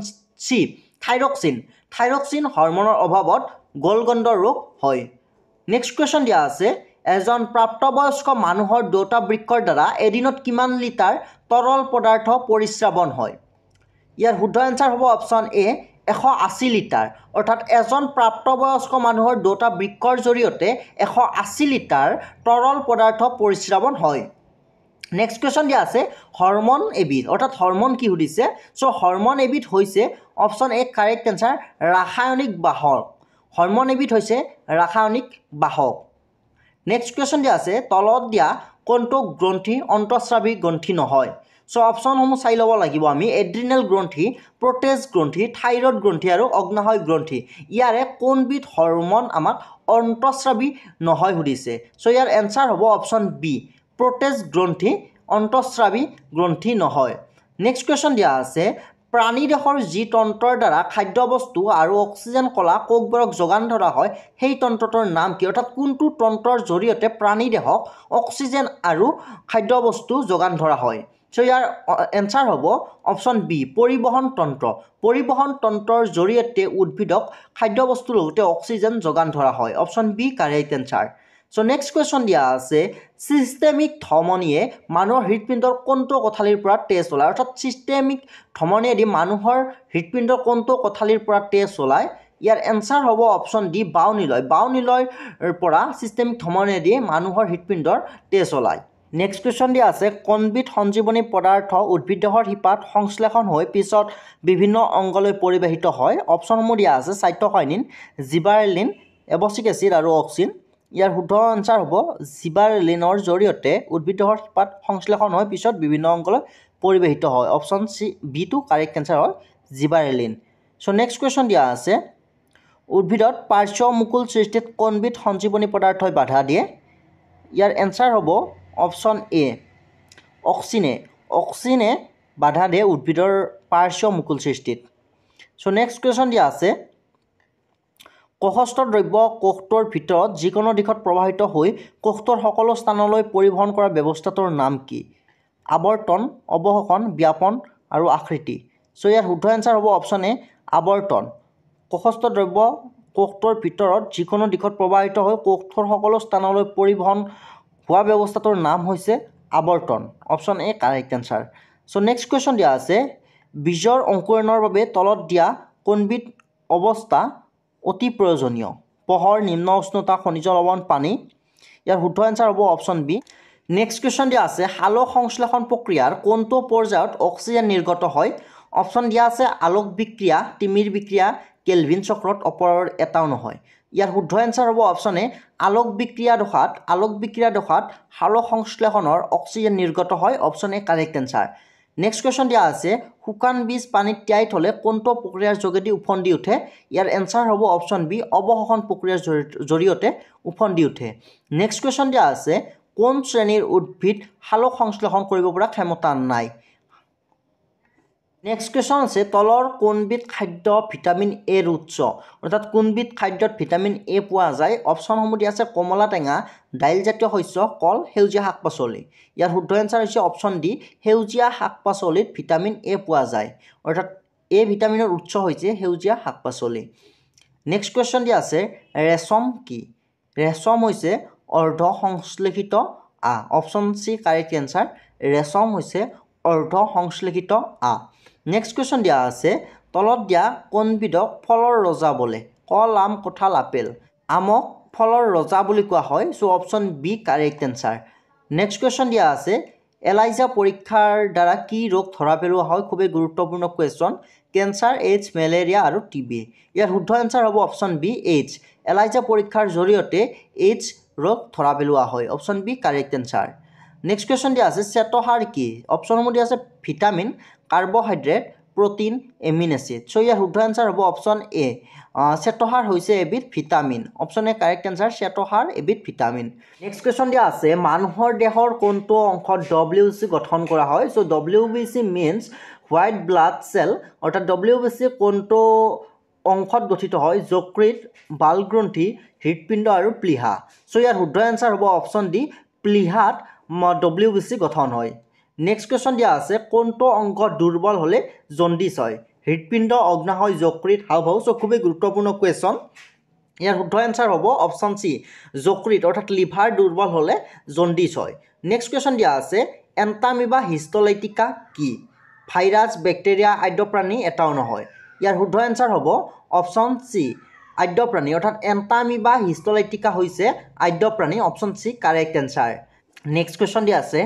চি থাইৰক্সিন থাইৰক্সিন হৰমনৰ অভাৱত গলগণ্ডৰ ৰোগ হয়। নেক্সট কুৱেশ্যন দিয়া আছে। এজন প্ৰাপ্তবয়স্ক মানুহৰ দুটা বৃক্ষৰ দ্বাৰা এদিনত কিমান লিটাৰ তৰল পদাৰ্থ পৰিস্ৰাৱন হয়? ইয়াৰ শুদ্ধ এনচাৰ হ'ব অপশ্যন এ এশ আশী লিটাৰ। অৰ্থাৎ এজন প্ৰাপ্তবয়স্ক মানুহৰ দুটা বৃক্ষৰ জৰিয়তে এশ আশী লিটাৰ তৰল পদাৰ্থ পৰিস্ৰাৱন হয়। নেক্সট কুৱেশ্যন দিয়া আছে হৰমন এবিধ অৰ্থাৎ হৰমন কি সুধিছে? চ' হৰমন এবিধ হৈছে অপশ্যন এ কাৰেক্ট এনচাৰ ৰাসায়নিক বাহক। হৰমন এবিধ হৈছে ৰাসায়নিক বাহক। নেক্সট কুৱেশ্যন দিয়া আছে তলত দিয়া কোনটো গ্ৰন্থি অন্তঃস্ৰাৱী গ্ৰন্থি নহয়? চ' অপশ্যনসমূহ চাই ল'ব লাগিব আমি। এড্ৰিনেল গ্ৰন্থি প্ৰটেজ গ্ৰন্থি থাইৰইড গ্ৰন্থি আৰু অগ্নাশয় গ্ৰন্থি। ইয়াৰে কোনবিধ হৰমন আমাক অন্তঃস্ৰাৱী নহয় সুধিছে। চ' ইয়াৰ এনচাৰ হ'ব অপশ্যন বি প্ৰটেজ গ্ৰন্থি অন্তঃস্ৰাৱী গ্ৰন্থি নহয়। নেক্সট কুৱেশ্যন দিয়া আছে প্ৰাণীদেহৰ যি তন্ত্ৰৰ দ্বাৰা খাদ্যবস্তু আৰু অক্সিজেন কলা কোষবোৰক যোগান ধৰা হয় সেই তন্ত্ৰটোৰ নাম কি? অৰ্থাৎ কোনটো তন্ত্ৰৰ জৰিয়তে প্ৰাণীদেহক অক্সিজেন আৰু খাদ্যবস্তু যোগান ধৰা হয়? চ' ইয়াৰ এনচাৰ হ'ব অপশ্যন বি পৰিবহণ তন্ত্ৰ। পৰিবহণ তন্ত্ৰৰ জৰিয়তে উদ্ভিদক খাদ্যবস্তুৰ লগতে অক্সিজেন যোগান ধৰা হয়। Option B correct answer so' next question দিয়া আছে ছিষ্টেমিক ধমনীয়ে মানুহৰ হৃদপিণ্ডৰ কোনটো কোঠালিৰ পৰা তেজ ওলায়? অৰ্থাৎ ছিষ্টেমিক ধমনীয়েদি মানুহৰ হৃদপিণ্ডৰ কোনটো কোঠালিৰ পৰা তেজ ওলায়? ইয়াৰ এনচাৰ হ'ব অপশ্যন ডি বাও নিলয়। বাও নিলয়ৰ পৰা ছিষ্টেমিক ধমনেদি মানুহৰ হৃদপিণ্ডৰ তেজ ওলায়। নেক্সট কুৱেশ্যন দিয়া আছে কোনবিধ সঞ্জীৱনী পদাৰ্থ উদ্ভিদ দেহৰ শিপাত সংশ্লেষণ হৈ পিছত বিভিন্ন অংগলৈ পৰিবাহিত হয়? অপশ্যনসমূহ দিয়া আছে চাইটকাইনিন জিবাৰেলিন এবচিক এচিড আৰু অক্সিন ইয়াৰ শুদ্ধ আনচাৰ হ'ব জিবাৰেলিনৰ জৰিয়তে উদ্ভিদ দেহৰ শিপাত সংশ্লেষণ হৈ পিছত বিভিন্ন অংগলৈ পৰিবাহিত হয়। অপশ্যন চি বিটো কাৰেক্ট এনচাৰ হয় জিবাৰেলিন চ' নেক্সট কুৱেশ্যন দিয়া আছে উদ্ভিদত পাৰ্শ্ব মুকুল সৃষ্টিত কোনবিধ সঞ্জীৱনী পদাৰ্থই বাধা দিয়ে? ইয়াৰ এনচাৰ হ'ব অপশ্যন এ। অক্সিনে অক্সিনে বাধা দিয়ে উদ্ভিদৰ পাৰ্শ্ব মুকুল সৃষ্টিত। চ' নেক্সট কুৱেশ্যন দিয়া আছে। কোষস্থ দ্ৰব্য কোষটোৰ ভিতৰত যিকোনো দিশত প্ৰবাহিত হৈ কোষটোৰ সকলো স্থানলৈ পৰিবহণ কৰা ব্যৱস্থাটোৰ নাম কি? আৱৰ্তন অৱশোষণ ব্যাপন আৰু আকৃতি। চ' ইয়াৰ শুদ্ধ এনচাৰ হ'ব অপশ্যন এ আৱৰ্তন। কোষস্থ দ্ৰব্য কোষটোৰ ভিতৰত যিকোনো দিশত প্ৰবাহিত হৈ কোষটোৰ সকলো স্থানলৈ পৰিবহণ হোৱা ব্যৱস্থাটোৰ নাম হৈছে আৱৰ্তন। Option A correct answer so' next question দিয়া আছে বীজৰ অংকুৰণৰ বাবে তলত দিয়া কোনবিধ অৱস্থা অতি প্ৰয়োজনীয়? পোহৰ নিম্ন উষ্ণতা খনিজ লৱণ পানী। ইয়াৰ শুদ্ধ এনচাৰ হ'ব অপশ্যন বি। নেক্সট কুৱেশ্যন দিয়া আছে সালোক সংশ্লেষণ প্ৰক্ৰিয়াৰ কোনটো পৰ্যায়ত অক্সিজেন নিৰ্গত হয়? অপশ্যন দিয়া আছে আলোক বিক্ৰিয়া তিমিৰ বিক্ৰিয়া কেলভিন চক্ৰত ওপৰৰ এটাও নহয়। ইয়াৰ শুদ্ধ এনচাৰ হ'ব অপশ্যন এ আলোক বিক্ৰিয়া দশাত আলোক বিক্ৰিয়া দশাত সালোক সংশ্লেষণৰ অক্সিজেন নিৰ্গত হয় option A correct answer next question দিয়া আছে শুকান বীজ পানীত তিয়াই থ'লে কোনটো প্ৰক্ৰিয়াৰ যোগেদি ওফন্দি উঠে? ইয়াৰ এনচাৰ হ'ব অপশ্যন বি অৱশোষণ প্ৰক্ৰিয়াৰ জৰিয়তে ওফন্দি উঠে। নেক্সট কুৱেশ্যন দিয়া আছে কোন শ্ৰেণীৰ উদ্ভিদ সালোক সংশ্লেষণ কৰিব পৰা ক্ষমতা নাই? নেক্সট কুৱেশ্যন আছে তলৰ কোনবিধ খাদ্য ভিটামিন এৰ উৎস অৰ্থাৎ কোনবিধ খাদ্যত ভিটামিন এ পোৱা যায় অপশ্যনসমূহ দিয়া আছে কমলা টেঙা দাইলজাতীয় শস্য কল সেউজীয়া শাক পাচলি ইয়াৰ শুদ্ধ এনচাৰ হৈছে অপশ্যন ডি সেউজীয়া শাক পাচলিত ভিটামিন এ পোৱা যায় অৰ্থাৎ এ ভিটামিনৰ উৎস হৈছে সেউজীয়া শাক পাচলি নেক্সট কুৱেশ্যন দিয়া আছে ৰেচম কি? ৰেচম হৈছে অৰ্ধ সংশ্লেষিত আ অপশ্যন চি কাৰেক্ট এনচাৰ ৰেচম হৈছে অৰ্ধ সংশ্লেষিত আ। নেক্সট কুৱেশ্যন দিয়া আছে তলত দিয়া কোনবিধক ফলৰ ৰজা বোলে? কল আম কঁঠাল আপেল আমক ফলৰ ৰজা বুলি কোৱা হয় so' option B correct answer next question দিয়া আছে এলাইজা পৰীক্ষাৰ দ্বাৰা কি ৰোগ ধৰা পেলোৱা হয়? খুবেই গুৰুত্বপূৰ্ণ কুৱেশ্যন কেঞ্চাৰ এইডছ মেলেৰিয়া আৰু টি বি ইয়াৰ শুদ্ধ এনচাৰ হ'ব অপশ্যন বি এইডছ এলাইজা পৰীক্ষাৰ জৰিয়তে এইডছ ৰোগ ধৰা পেলোৱা হয়। Option B correct answer next question দিয়া আছে চেতসাৰ কি? অপশ্যনসমূহ দিয়া আছে vitamin carbohydrate protein amino acid so' ইয়াৰ শুদ্ধ এনচাৰ হ'ব অপশ্যন এ চেতসাৰ হৈছে এবিধ vitamin option A correct answer চেতসাৰ এবিধ ভিটামিন নেক্সট কুৱেশ্যন দিয়া আছে মানুহৰ দেহৰ কোনটো অংশত ডব্লিউ চি গঠন কৰা হয়? So' W B C means white blood cell অৰ্থাৎ ডব্লিউ বি চি কোনটো অংশত গঠিত হয়? যকৃত বালগ্ৰন্থি হৃদপিণ্ড আৰু প্লিহা। চ' ইয়াৰ শুদ্ধ এনচাৰ হ'ব অপশ্যন ডি প্লিহাত ডব্লিউ বি চি গঠন হয়। নেক্সট কুৱেশ্যন দিয়া আছে কোনটো অংগ দুৰ্বল হ'লে জণ্ডিছ হয়? হৃদপিণ্ড অগ্নাশয় যকৃত হাওঁফাও চ' খুবেই গুৰুত্বপূৰ্ণ কুৱেশ্যন ইয়াৰ শুদ্ধ এনচাৰ হ'ব অপশ্যন চি যকৃত অৰ্থাৎ লিভাৰ দুৰ্বল হ'লে জণ্ডিছ হয়। নেক্সট কুৱেশ্যন দিয়া আছে এণ্টামিবা হিষ্টলাইটিকা কি? ভাইৰাছ বেক্টেৰিয়া আদ্যপ্ৰাণী এটাও নহয়। ইয়াৰ শুদ্ধ এনচাৰ হ'ব অপশ্যন চি আদ্যপ্ৰাণী অৰ্থাৎ এণ্টামিবা হিষ্টলাইটিকা হৈছে আদ্যপ্ৰাণী option C correct answer next question দিয়া আছে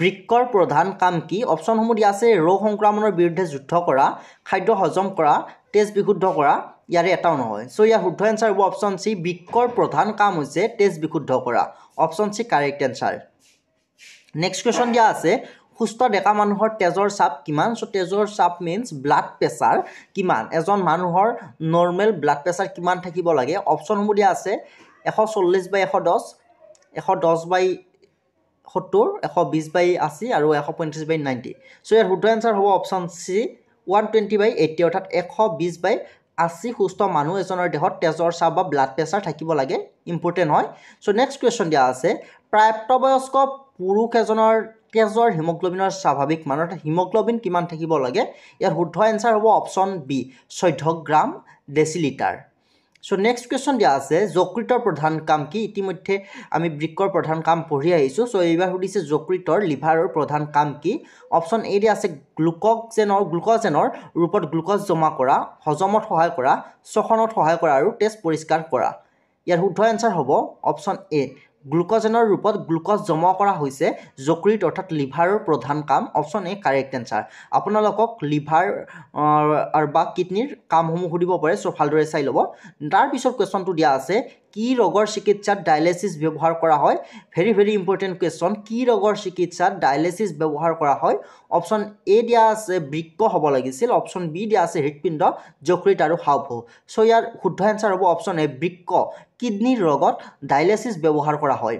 বৃক্কৰ প্ৰধান কাম কি? অপশ্যনসমূহ দিয়া আছে ৰোগ সংক্ৰমণৰ বিৰুদ্ধে যুদ্ধ কৰা খাদ্য হজম কৰা তেজ বিশুদ্ধ কৰা ইয়াৰে এটাও নহয়। চ' ইয়াৰ শুদ্ধ এনচাৰ হ'ব অপশ্যন চি বৃক্কৰ প্ৰধান কাম হৈছে তেজ বিশুদ্ধ কৰা। Option C correct answer next question দিয়া আছে সুস্থ ডেকা মানুহৰ তেজৰ চাপ কিমান? চ' তেজৰ চাপ মিনছ ব্লাড প্ৰেছাৰ কিমান? এজন মানুহৰ নৰ্মেল ব্লাড প্ৰেছাৰ কিমান থাকিব লাগে? অপশ্যনসমূহ দিয়া আছে এশ চল্লিছ বাই এশ দহ এশ দহ বাই সত্তৰ এশ বিছ বাই আশী আৰু এশ পঁয়ত্ৰিছ বাই নাইণ্টি চ' ইয়াৰ শুদ্ধ এনচাৰ হ'ব option C one twenty by eighty অৰ্থাৎ এশ বিছ বাই আশী সুস্থ মানুহ এজনৰ দেহত তেজৰ চাপ বা ব্লাড প্ৰেছাৰ থাকিব লাগে ইম্পৰ্টেণ্ট হয়। চ' নেক্সট কুৱেশ্যন দিয়া আছে প্ৰাপ্তবয়স্ক পুৰুষ এজনৰ তেজৰ হিমগ্ল'বিনৰ স্বাভাৱিক মান অৰ্থাৎ হিমগ্ল'বিন কিমান থাকিব লাগে? ইয়াৰ শুদ্ধ এনচাৰ হ'ব অপশ্যন বি চৈধ্য gram decilitre so' next question দিয়া আছে যকৃতৰ প্ৰধান কাম কি? ইতিমধ্যে আমি বৃক্কৰ প্ৰধান কাম পঢ়ি আহিছোঁ। চ' এইবাৰ সুধিছে যকৃতৰ লিভাৰৰ প্ৰধান কাম কি? অপশ্যন এ দিয়া আছে গ্লুকজেনৰ গ্লুকজেনৰ ৰূপত গ্লুকজ জমা কৰা হজমত সহায় কৰা শ্বসনত সহায় কৰা আৰু তেজ পৰিষ্কাৰ কৰা। ইয়াৰ শুদ্ধ এনচাৰ হ'ব অপশ্যন এ গ্লুকজেনৰ ৰূপত গ্লুকজ জমা কৰা হৈছে যকৃত অৰ্থাৎ লিভাৰৰ প্ৰধান কাম। Option A correct answer. আপোনালোকক লিভাৰ বা কিডনীৰ কামসমূহ সুধিব পাৰে চ' ভালদৰে চাই ল'ব। তাৰপিছত কুৱেশ্যনটো দিয়া আছে কি ৰোগৰ চিকিৎসাত ডায়েলিচিছ ব্যৱহাৰ কৰা হয়? ভেৰি ভেৰি ইম্পৰ্টেণ্ট কুৱেশ্যন কি ৰোগৰ চিকিৎসাত ডায়েলিচিছ ব্যৱহাৰ কৰা হয়? অপশ্যন এ দিয়া আছে বৃক্ক হ'ব লাগিছিল। অপশ্যন বি দিয়া আছে হৃদপিণ্ড যকৃত আৰু হাওঁফাওঁ। চ' ইয়াৰ শুদ্ধ এনচাৰ হ'ব অপশ্যন এ বৃক্ক। কিডনীৰ ৰোগত ডায়েলিচিছ ব্যৱহাৰ কৰা হয়।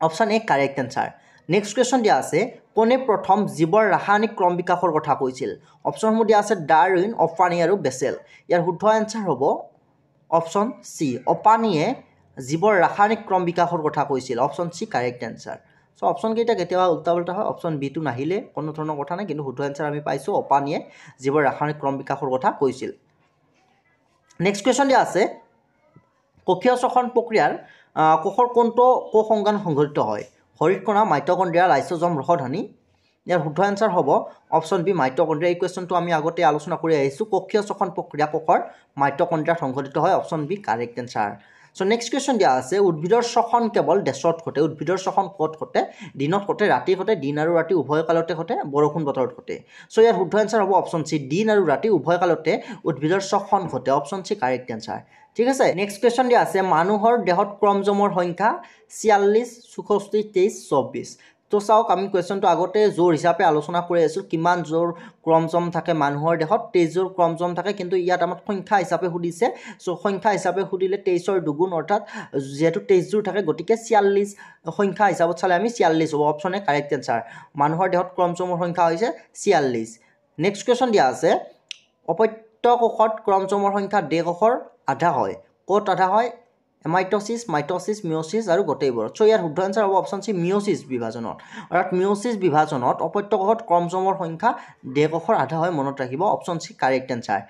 Option A correct answer next question দিয়া আছে কোনে প্ৰথম জীৱৰ ৰাসায়নিক ক্ৰম বিকাশৰ কথা কৈছিল? অপশ্যনসমূহ দিয়া আছে ডাৰউইন অফানী আৰু বেচেল ইয়াৰ শুদ্ধ এনচাৰ হ'ব অপশ্যন চি। অপানীয়ে জীৱৰ ৰাসায়নিক ক্ৰম বিকাশৰ কথা কৈছিল। Option C correct answer so' অপশ্যনকেইটা কেতিয়াবা উল্টা উল্টা হয়। অপশ্যন বিটো নাহিলে কোনো ধৰণৰ কথা নাই। কিন্তু শুদ্ধ এনচাৰ আমি পাইছোঁ। অপানীয়ে জীৱৰ ৰাসায়নিক ক্ৰম বিকাশৰ কথা কৈছিল। নেক্সট কুৱেশ্যন দিয়া আছে। কক্ষীয় শ্বসন প্ৰক্ৰিয়াৰ কোষৰ কোনটো কোষ অংগান সংঘটিত হয়? হৰিতকণা মাইটকণ্ড্ৰিয়া লাইচজম ৰসধনী ইয়াৰ শুদ্ধ এনচাৰ হ'ব। অপশ্যন বি মাইটকণ্ড্ৰিয়া এই কুৱেশ্যনটো আমি আগতে আলোচনা কৰি আহিছোঁ। কক্ষীয় শ্বসন প্ৰক্ৰিয়া কোষৰ মাইটকণ্ড্ৰিয়াত সংঘটিত হয়। Option B correct answer so' next question দিয়া আছে উদ্ভিদৰ শ্বসন কেৱল ডেছত ঘটে। উদ্ভিদৰ শ্বসন ক'ত ঘটে? দিনত ঘটে ৰাতি ঘটে দিন আৰু ৰাতি উভয় কালতে ঘটে বৰষুণ বতৰত ঘটে। চ' ইয়াৰ শুদ্ধ এনচাৰ হ'ব অপশ্যন চি দিন আৰু ৰাতি উভয় কালতে উদ্ভিদৰ শ্বসন ঘটে। অপশ্যন চি কাৰেক্ট এনচাৰ ঠিক আছে? নেক্সট কুৱেশ্যন দিয়া আছে মানুহৰ দেহত ক্ৰমজমৰ সংখ্যা ছিয়াল্লিছ চৌষষ্ঠি তেইছ চৌব্বিছ। তো চাওক আমি কুৱেশ্যনটো আগতে জোৰ হিচাপে আলোচনা কৰি আছোঁ কিমান জোৰ ক্ৰমজম থাকে মানুহৰ দেহত তেইছযোৰ ক্ৰমজম থাকে কিন্তু ইয়াত আমাক সংখ্যা হিচাপে সুধিছে। চ' সংখ্যা হিচাপে সুধিলে তেইছৰ দুগুণ অৰ্থাৎ যিহেতু তেইছযোৰ থাকে গতিকে ছিয়াল্লিছ সংখ্যা হিচাপত চালে আমি ছিয়াল্লিছ হ'ব। অপশ্যনে কাৰেক্ট এনচাৰ মানুহৰ দেহত ক্ৰমজমৰ সংখ্যা হৈছে ছিয়াল্লিছ। নেক্সট কুৱেশ্যন দিয়া আছে অপত্য কোষত ক্ৰমজমৰ সংখ্যা ডে কোষৰ আধা হয়। ক'ত আধা হয়? এমাইটচিছ মাইটচিছ মিঅ'চিছ আৰু গোটেইবোৰত চ' ইয়াৰ শুদ্ধ এনচাৰ হ'ব অপশ্যন চি মিঅ'চিছ বিভাজনত। অৰ্থাৎ মিঅ'চিছ বিভাজনত অপত্যকোষত ক্ৰমজমৰ সংখ্যা ডে কোষৰ আধা হয় মনত ৰাখিব option C correct answer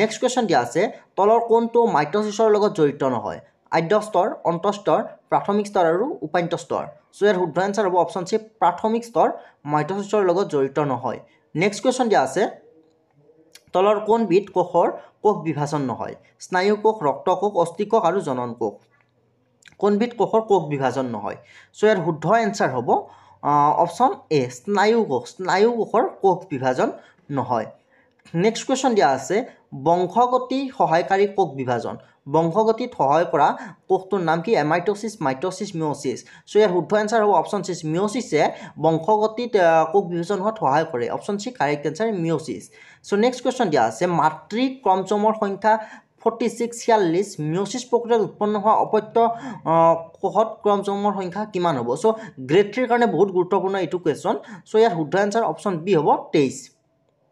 next question দিয়া আছে তলৰ কোনটো মাইটচিছৰ লগত জড়িত নহয় আদ্য স্তৰ অন্তঃস্তৰ প্ৰাথমিক স্তৰ আৰু উপান্ত স্তৰ। চ' ইয়াৰ শুদ্ধ এনচাৰ হ'ব অপশ্যন চি প্ৰাথমিক স্তৰ মাইটচিছৰ লগত জড়িত নহয়। নেক্সট কুৱেশ্যন দিয়া আছে তলৰ কোনবিধ কোষৰ কোষ বিভাজন নহয়। স্নায়ু কোষ ৰক্তকোষ অস্থিকোষ আৰু জনন কোষ। কোনবিধ কোষৰ কোষ বিভাজন নহয়। চ' ইয়াৰ শুদ্ধ এনচাৰ হ'ব অপশ্যন এ স্নায়ু কোষ। স্নায়ু কোষৰ কোষ বিভাজন নহয়। নেক্সট কুৱেশ্যন দিয়া আছে বংশগতি সহায়কাৰী কোষ বিভাজন। বংশগতিত সহায় কৰা কোষটোৰ নাম কি? এমাইটচিছ মাইটচিছ মিঅ'চিছ চ' ইয়াৰ শুদ্ধ এনচাৰ হ'ব অপশ্যন চিছ মিঅ'চিছে বংশগতিত কোষ বিভাজন হোৱাত সহায় কৰে। Option C correct answer meiosis so' next question দিয়া আছে মাতৃ ক্ৰমজমৰ সংখ্যা ফৰ্টি ছিক্স ছিয়াল্লিছ মিঅ'চিছ প্ৰক্ৰিয়াত উৎপন্ন হোৱা অপত্য কোষত ক্ৰমজমৰ সংখ্যা কিমান হ'ব? চ' গ্ৰেড থ্ৰীৰ কাৰণে বহুত গুৰুত্বপূৰ্ণ এইটো কুৱেশ্যন চ' ইয়াৰ শুদ্ধ এনচাৰ অপশ্যন বি হ'ব তেইছ।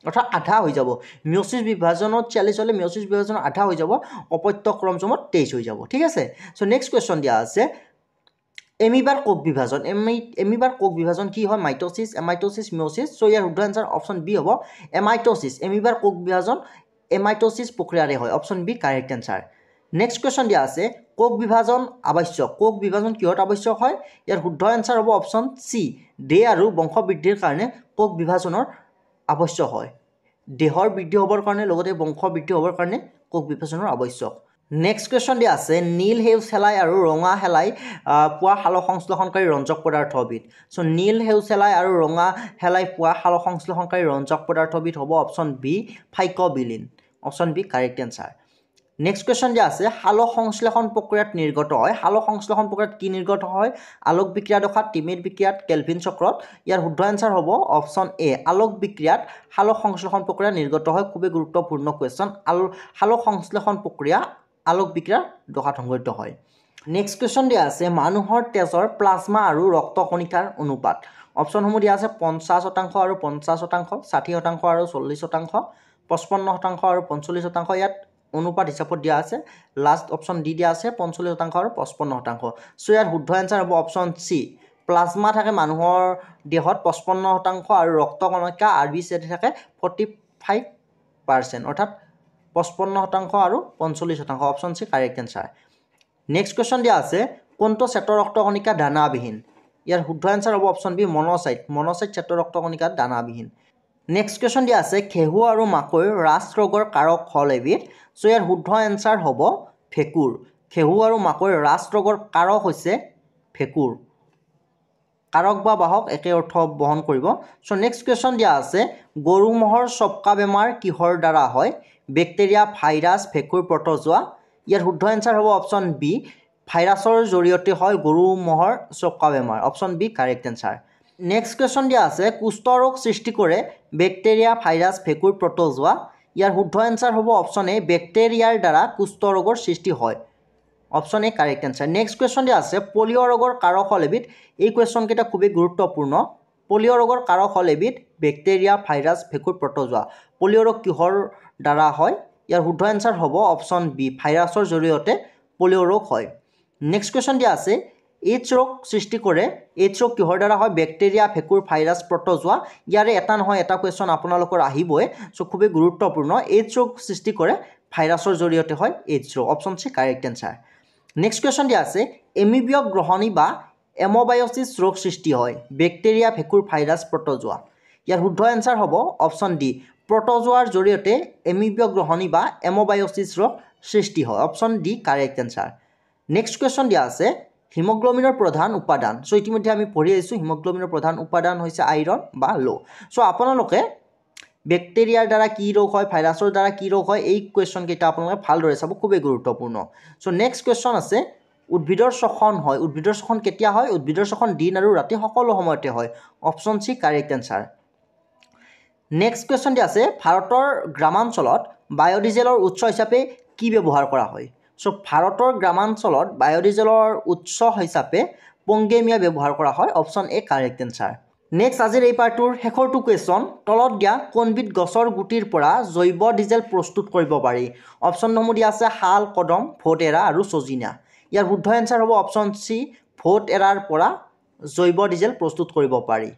অৰ্থাৎ আধা হৈ যাব। মিঅ'চিছ বিভাজনত ছিয়াল্লিছ হ'লে মিঅ'চিছ বিভাজনত আধা হৈ যাব অপত্য ক্ৰমজমত তেইছ হৈ যাব ঠিক আছে? চ' নেক্সট কুৱেশ্যন দিয়া আছে। এমিবাৰ কোষ বিভাজন এমি এমিবাৰ কোষ বিভাজন কি হয়? মাইটচিছ এমাইটচিছ মিঅ'চিছ চ' ইয়াৰ শুদ্ধ এনচাৰ অপশ্যন বি হ'ব এমাইটচিছ এমিবাৰ কোষ বিভাজন এমাইটচিছ প্ৰক্ৰিয়াৰে হয়। Option B correct answer next question দিয়া আছে কোষ বিভাজন আৱশ্যক। কোষ বিভাজন কিহত আৱশ্যক হয়? ইয়াৰ শুদ্ধ এনচাৰ হ'ব অপশ্যন চি দে আৰু বংশ বৃদ্ধিৰ কাৰণে কোষ বিভাজনৰ আৱশ্যক হয়। দেহৰ বৃদ্ধি হ'বৰ কাৰণে লগতে বংশ বৃদ্ধি হ'বৰ কাৰণে কোষ বিভাজনৰ আৱশ্যক। নেক্সট কুৱেশ্যন দিয়া আছে নীল সেউজ শেলাই আৰু ৰঙা শেলাই পোৱা সালোক সংশ্লেষণকাৰী ৰঞ্জক পদাৰ্থবিধ চ' নীল সেউজ শেলাই আৰু ৰঙা শেলাই পোৱা সালোক সংশ্লেষণকাৰী ৰঞ্জক পদাৰ্থবিধ হ'ব option B phycobilin. Option B correct answer next question দিয়া আছে সালোক সংশ্লেষণ প্ৰক্ৰিয়াত নিৰ্গত হয়। সালোক সংশ্লেষণ প্ৰক্ৰিয়াত কি নিৰ্গত হয়? আলোক বিক্ৰিয়া দশাত টিমিট বিক্ৰিয়াত কেলভিন চক্ৰত। ইয়াৰ শুদ্ধ এনচাৰ হ'ব অপশ্যন এ আলোক বিক্ৰিয়াত সালোক সংশ্লেষণ প্ৰক্ৰিয়া নিৰ্গত হয়। খুবেই গুৰুত্বপূৰ্ণ কুৱেশ্যন আল সালোক সংশ্লেষণ প্ৰক্ৰিয়া আলোক বিক্ৰিয়াৰ দশাত সংঘটিত হয়। নেক্সট কুৱেশ্যন দিয়া আছে মানুহৰ তেজৰ প্লাজমা আৰু ৰক্ত কণিকাৰ অনুপাত। অপশ্যনসমূহ দিয়া আছে পঞ্চাছ শতাংশ আৰু পঞ্চাছ শতাংশ ষাঠি শতাংশ আৰু চল্লিছ শতাংশ পঁচপন্ন শতাংশ আৰু পঞ্চল্লিছ শতাংশ। ইয়াত অনুপাত হিচাপত দিয়া আছে। লাষ্ট অপশ্যন দি দিয়া আছে পঞ্চল্লিছ শতাংশ আৰু পঁচপন্ন শতাংশ। চ' ইয়াৰ শুদ্ধ এনচাৰ হ'ব অপশ্যন চি প্লাজমা থাকে মানুহৰ দেহত পঁচপন্ন শতাংশ আৰু ৰক্ত কণিকা আৰ বি চি থাকে ফৰ্টি ফাইভ পাৰ্চেণ্ট অৰ্থাৎ পঁচপন্ন শতাংশ আৰু পঞ্চল্লিছ শতাংশ। Option C correct answer next question দিয়া আছে কোনটো শ্বেত ৰক্তকণিকা দানাবিহীন? ইয়াৰ শুদ্ধ এনচাৰ হ'ব অপশ্যন বি মন'চাইট মন'চাইট শ্বেত ৰক্তকণিকাত দানাবিহীন। নেক্সট কুৱেশ্যন দিয়া আছে ঘেহু আৰু মাকৈ ৰাজ ৰোগৰ কাৰক হ'ল এবিধ চ' ইয়াৰ শুদ্ধ এনচাৰ হ'ব ভেঁকুৰ ঘেহু আৰু মাকৈ ৰাজ ৰোগৰ কাৰক হৈছে ভেঁকুৰ কাৰক বা বাহক একে অৰ্থ বহন কৰিব। চ' নেক্সট কুৱেশ্যন দিয়া আছে গৰু ম'হৰ চবকা বেমাৰ কিহৰ দ্বাৰা হয় বেক্টেৰিয়া ভাইৰাছ ভেঁকুৰ প্ৰতজোৱা ইয়াৰ শুদ্ধ এনচাৰ হ'ব অপশ্যন বি ভাইৰাছৰ জৰিয়তে হয় গৰু ম'হৰ চবকা বেমাৰ option B correct answer next question দিয়া আছে কুষ্ঠ ৰোগ সৃষ্টি কৰে বেক্টেৰিয়া ভাইৰাছ ভেঁকুৰ প্ৰতজোৱা ইয়াৰ শুদ্ধ এনচাৰ হ'ব অপশ্যন এ বেক্টেৰিয়াৰ দ্বাৰা কুষ্ঠ ৰোগৰ সৃষ্টি হয়। Option A correct answer next question দিয়া আছে পলিঅ' ৰোগৰ কাৰক হ'ল এবিধ এই কুৱেশ্যনকেইটা খুবেই গুৰুত্বপূৰ্ণ। পলিঅ' ৰোগৰ কাৰক হ'ল এবিধ বেক্টেৰিয়া ভাইৰাছ ভেঁকুৰ প্ৰতজোৱা পলিঅ' ৰোগ কিহৰ দ্বাৰা হয়? ইয়াৰ শুদ্ধ এনচাৰ হ'ব অপশ্যন বি ভাইৰাছৰ জৰিয়তে পলিঅ' ৰোগ হয়। নেক্সট কুৱেশ্যন দিয়া আছে এইডছ ৰোগ সৃষ্টি কৰে। এইডছ ৰোগ কিহৰ দ্বাৰা হয়? বেক্টেৰিয়া ভেঁকুৰ ভাইৰাছ প্ৰতজোৱা ইয়াৰে এটা নহয় এটা কুৱেশ্যন আপোনালোকৰ আহিবই। চ' খুবেই গুৰুত্বপূৰ্ণ। এইডছ ৰোগ সৃষ্টি কৰে ভাইৰাছৰ জৰিয়তে হয় এইডছ ৰোগ। Option C correct answer next question দিয়া আছে এমিবিয়ক গ্ৰহণী বা এম'বায়'চিছ ৰোগ সৃষ্টি হয়। বেক্টেৰিয়া ভেঁকুৰ ভাইৰাছ প্ৰতজোৱা ইয়াৰ শুদ্ধ এনচাৰ হ'ব অপশ্যন ডি প্ৰতজোৱাৰ জৰিয়তে এমিবিয়ক গ্ৰহণী বা এম'বায়'চিছ ৰোগ সৃষ্টি হয়। Option D correct answer next question দিয়া আছে হিমগ্ল'বিনৰ প্ৰধান উপাদান। চ' ইতিমধ্যে আমি পঢ়ি আহিছোঁ হিমগ্ল'বিনৰ প্ৰধান উপাদান হৈছে আইৰণ বা ল' চ' আপোনালোকে বেক্টেৰিয়াৰ দ্বাৰা কি ৰোগ হয় ভাইৰাছৰ দ্বাৰা কি ৰোগ হয় এই কুৱেশ্যনকেইটা আপোনালোকে ভালদৰে চাব খুবেই গুৰুত্বপূৰ্ণ। চ' নেক্সট কুৱেশ্যন আছে উদ্ভিদৰ শ্বসন হয়। উদ্ভিদৰ শ্বসন কেতিয়া হয়? উদ্ভিদৰ শ্বসন দিন আৰু ৰাতি সকলো সময়তে হয়। Option C correct answer next question দিয়া আছে ভাৰতৰ গ্ৰামাঞ্চলত বায়'ডিজেলৰ উৎস হিচাপে কি ব্যৱহাৰ কৰা হয়? চ' ভাৰতৰ গ্ৰামাঞ্চলত বায়'ডিজেলৰ উৎস হিচাপে পংগেমিয়া ব্যৱহাৰ কৰা হয় option A correct answer next আজিৰ এই পাৰ্টটোৰ শেষৰটো কুৱেশ্যন তলত দিয়া কোনবিধ গছৰ গুটিৰ পৰা জৈৱ ডিজেল প্ৰস্তুত কৰিব পাৰি? অপশ্যনসমূহ দিয়া আছে শাল কদম ভোট এৰা আৰু চজিনা ইয়াৰ শুদ্ধ এনচাৰ হ'ব অপশ্যন চি ভোট এৰাৰ পৰা জৈৱ ডিজেল প্ৰস্তুত কৰিব পাৰি।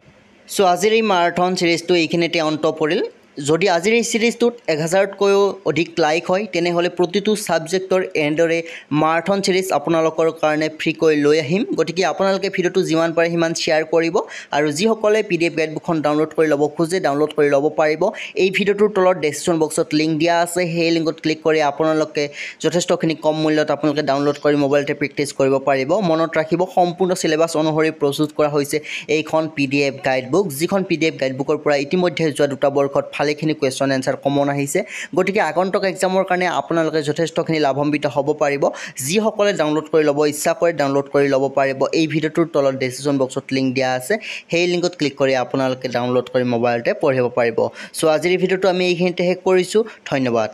চ' আজিৰ এই মাৰাথন ছিৰিজটো এইখিনিতে অন্ত পৰিল। যদি আজিৰ এই ছিৰিজটোত এক হাজাৰতকৈও অধিক লাইক হয় তেনেহ'লে প্ৰতিটো ছাবজেক্টৰ এনেদৰে মাৰাথন ছিৰিজ আপোনালোকৰ কাৰণে ফ্ৰীকৈ লৈ আহিম। গতিকে আপোনালোকে ভিডিঅ'টো যিমান পাৰে সিমান শ্বেয়াৰ কৰিব আৰু যিসকলে পি ডি এফ গাইডবুকখন ডাউনলোড কৰি ল'ব খোজে ডাউনলোড কৰি ল'ব পাৰিব। এই ভিডিঅ'টোৰ তলত ডেছক্ৰিপশ্যন বক্সত লিংক দিয়া আছে। সেই লিংকত ক্লিক কৰি আপোনালোকে যথেষ্টখিনি কম মূল্যত আপোনালোকে ডাউনলোড কৰি মোবাইলতে প্ৰেক্টিছ কৰিব পাৰিব। মনত ৰাখিব সম্পূৰ্ণ চিলেবাছ অনুসৰি প্ৰস্তুত কৰা হৈছে এইখন পি ডি এফ গাইডবুক যিখন পি ডি এফ গাইডবুকৰ পৰা ইতিমধ্যে যোৱা দুটা বৰ্ষত ভালেখিনি কুৱেশ্যন এনচাৰ কমন আহিছে। গতিকে আগন্তুক এক্সামৰ কাৰণে আপোনালোকে যথেষ্টখিনি লাভান্বিত হ'ব পাৰিব। যিসকলে ডাউনলোড কৰি ল'ব ইচ্ছা কৰে ডাউনলোড কৰি ল'ব পাৰিব। এই ভিডিঅ'টোৰ তলত ডেচিশ্যন বক্সত লিংক দিয়া আছে। সেই লিংকত ক্লিক কৰি আপোনালোকে ডাউনলোড কৰি মোবাইলতে পঢ়িব পাৰিব। চ' আজিৰ ভিডিঅ'টো আমি এইখিনিতে শেষ কৰিছোঁ। ধন্যবাদ।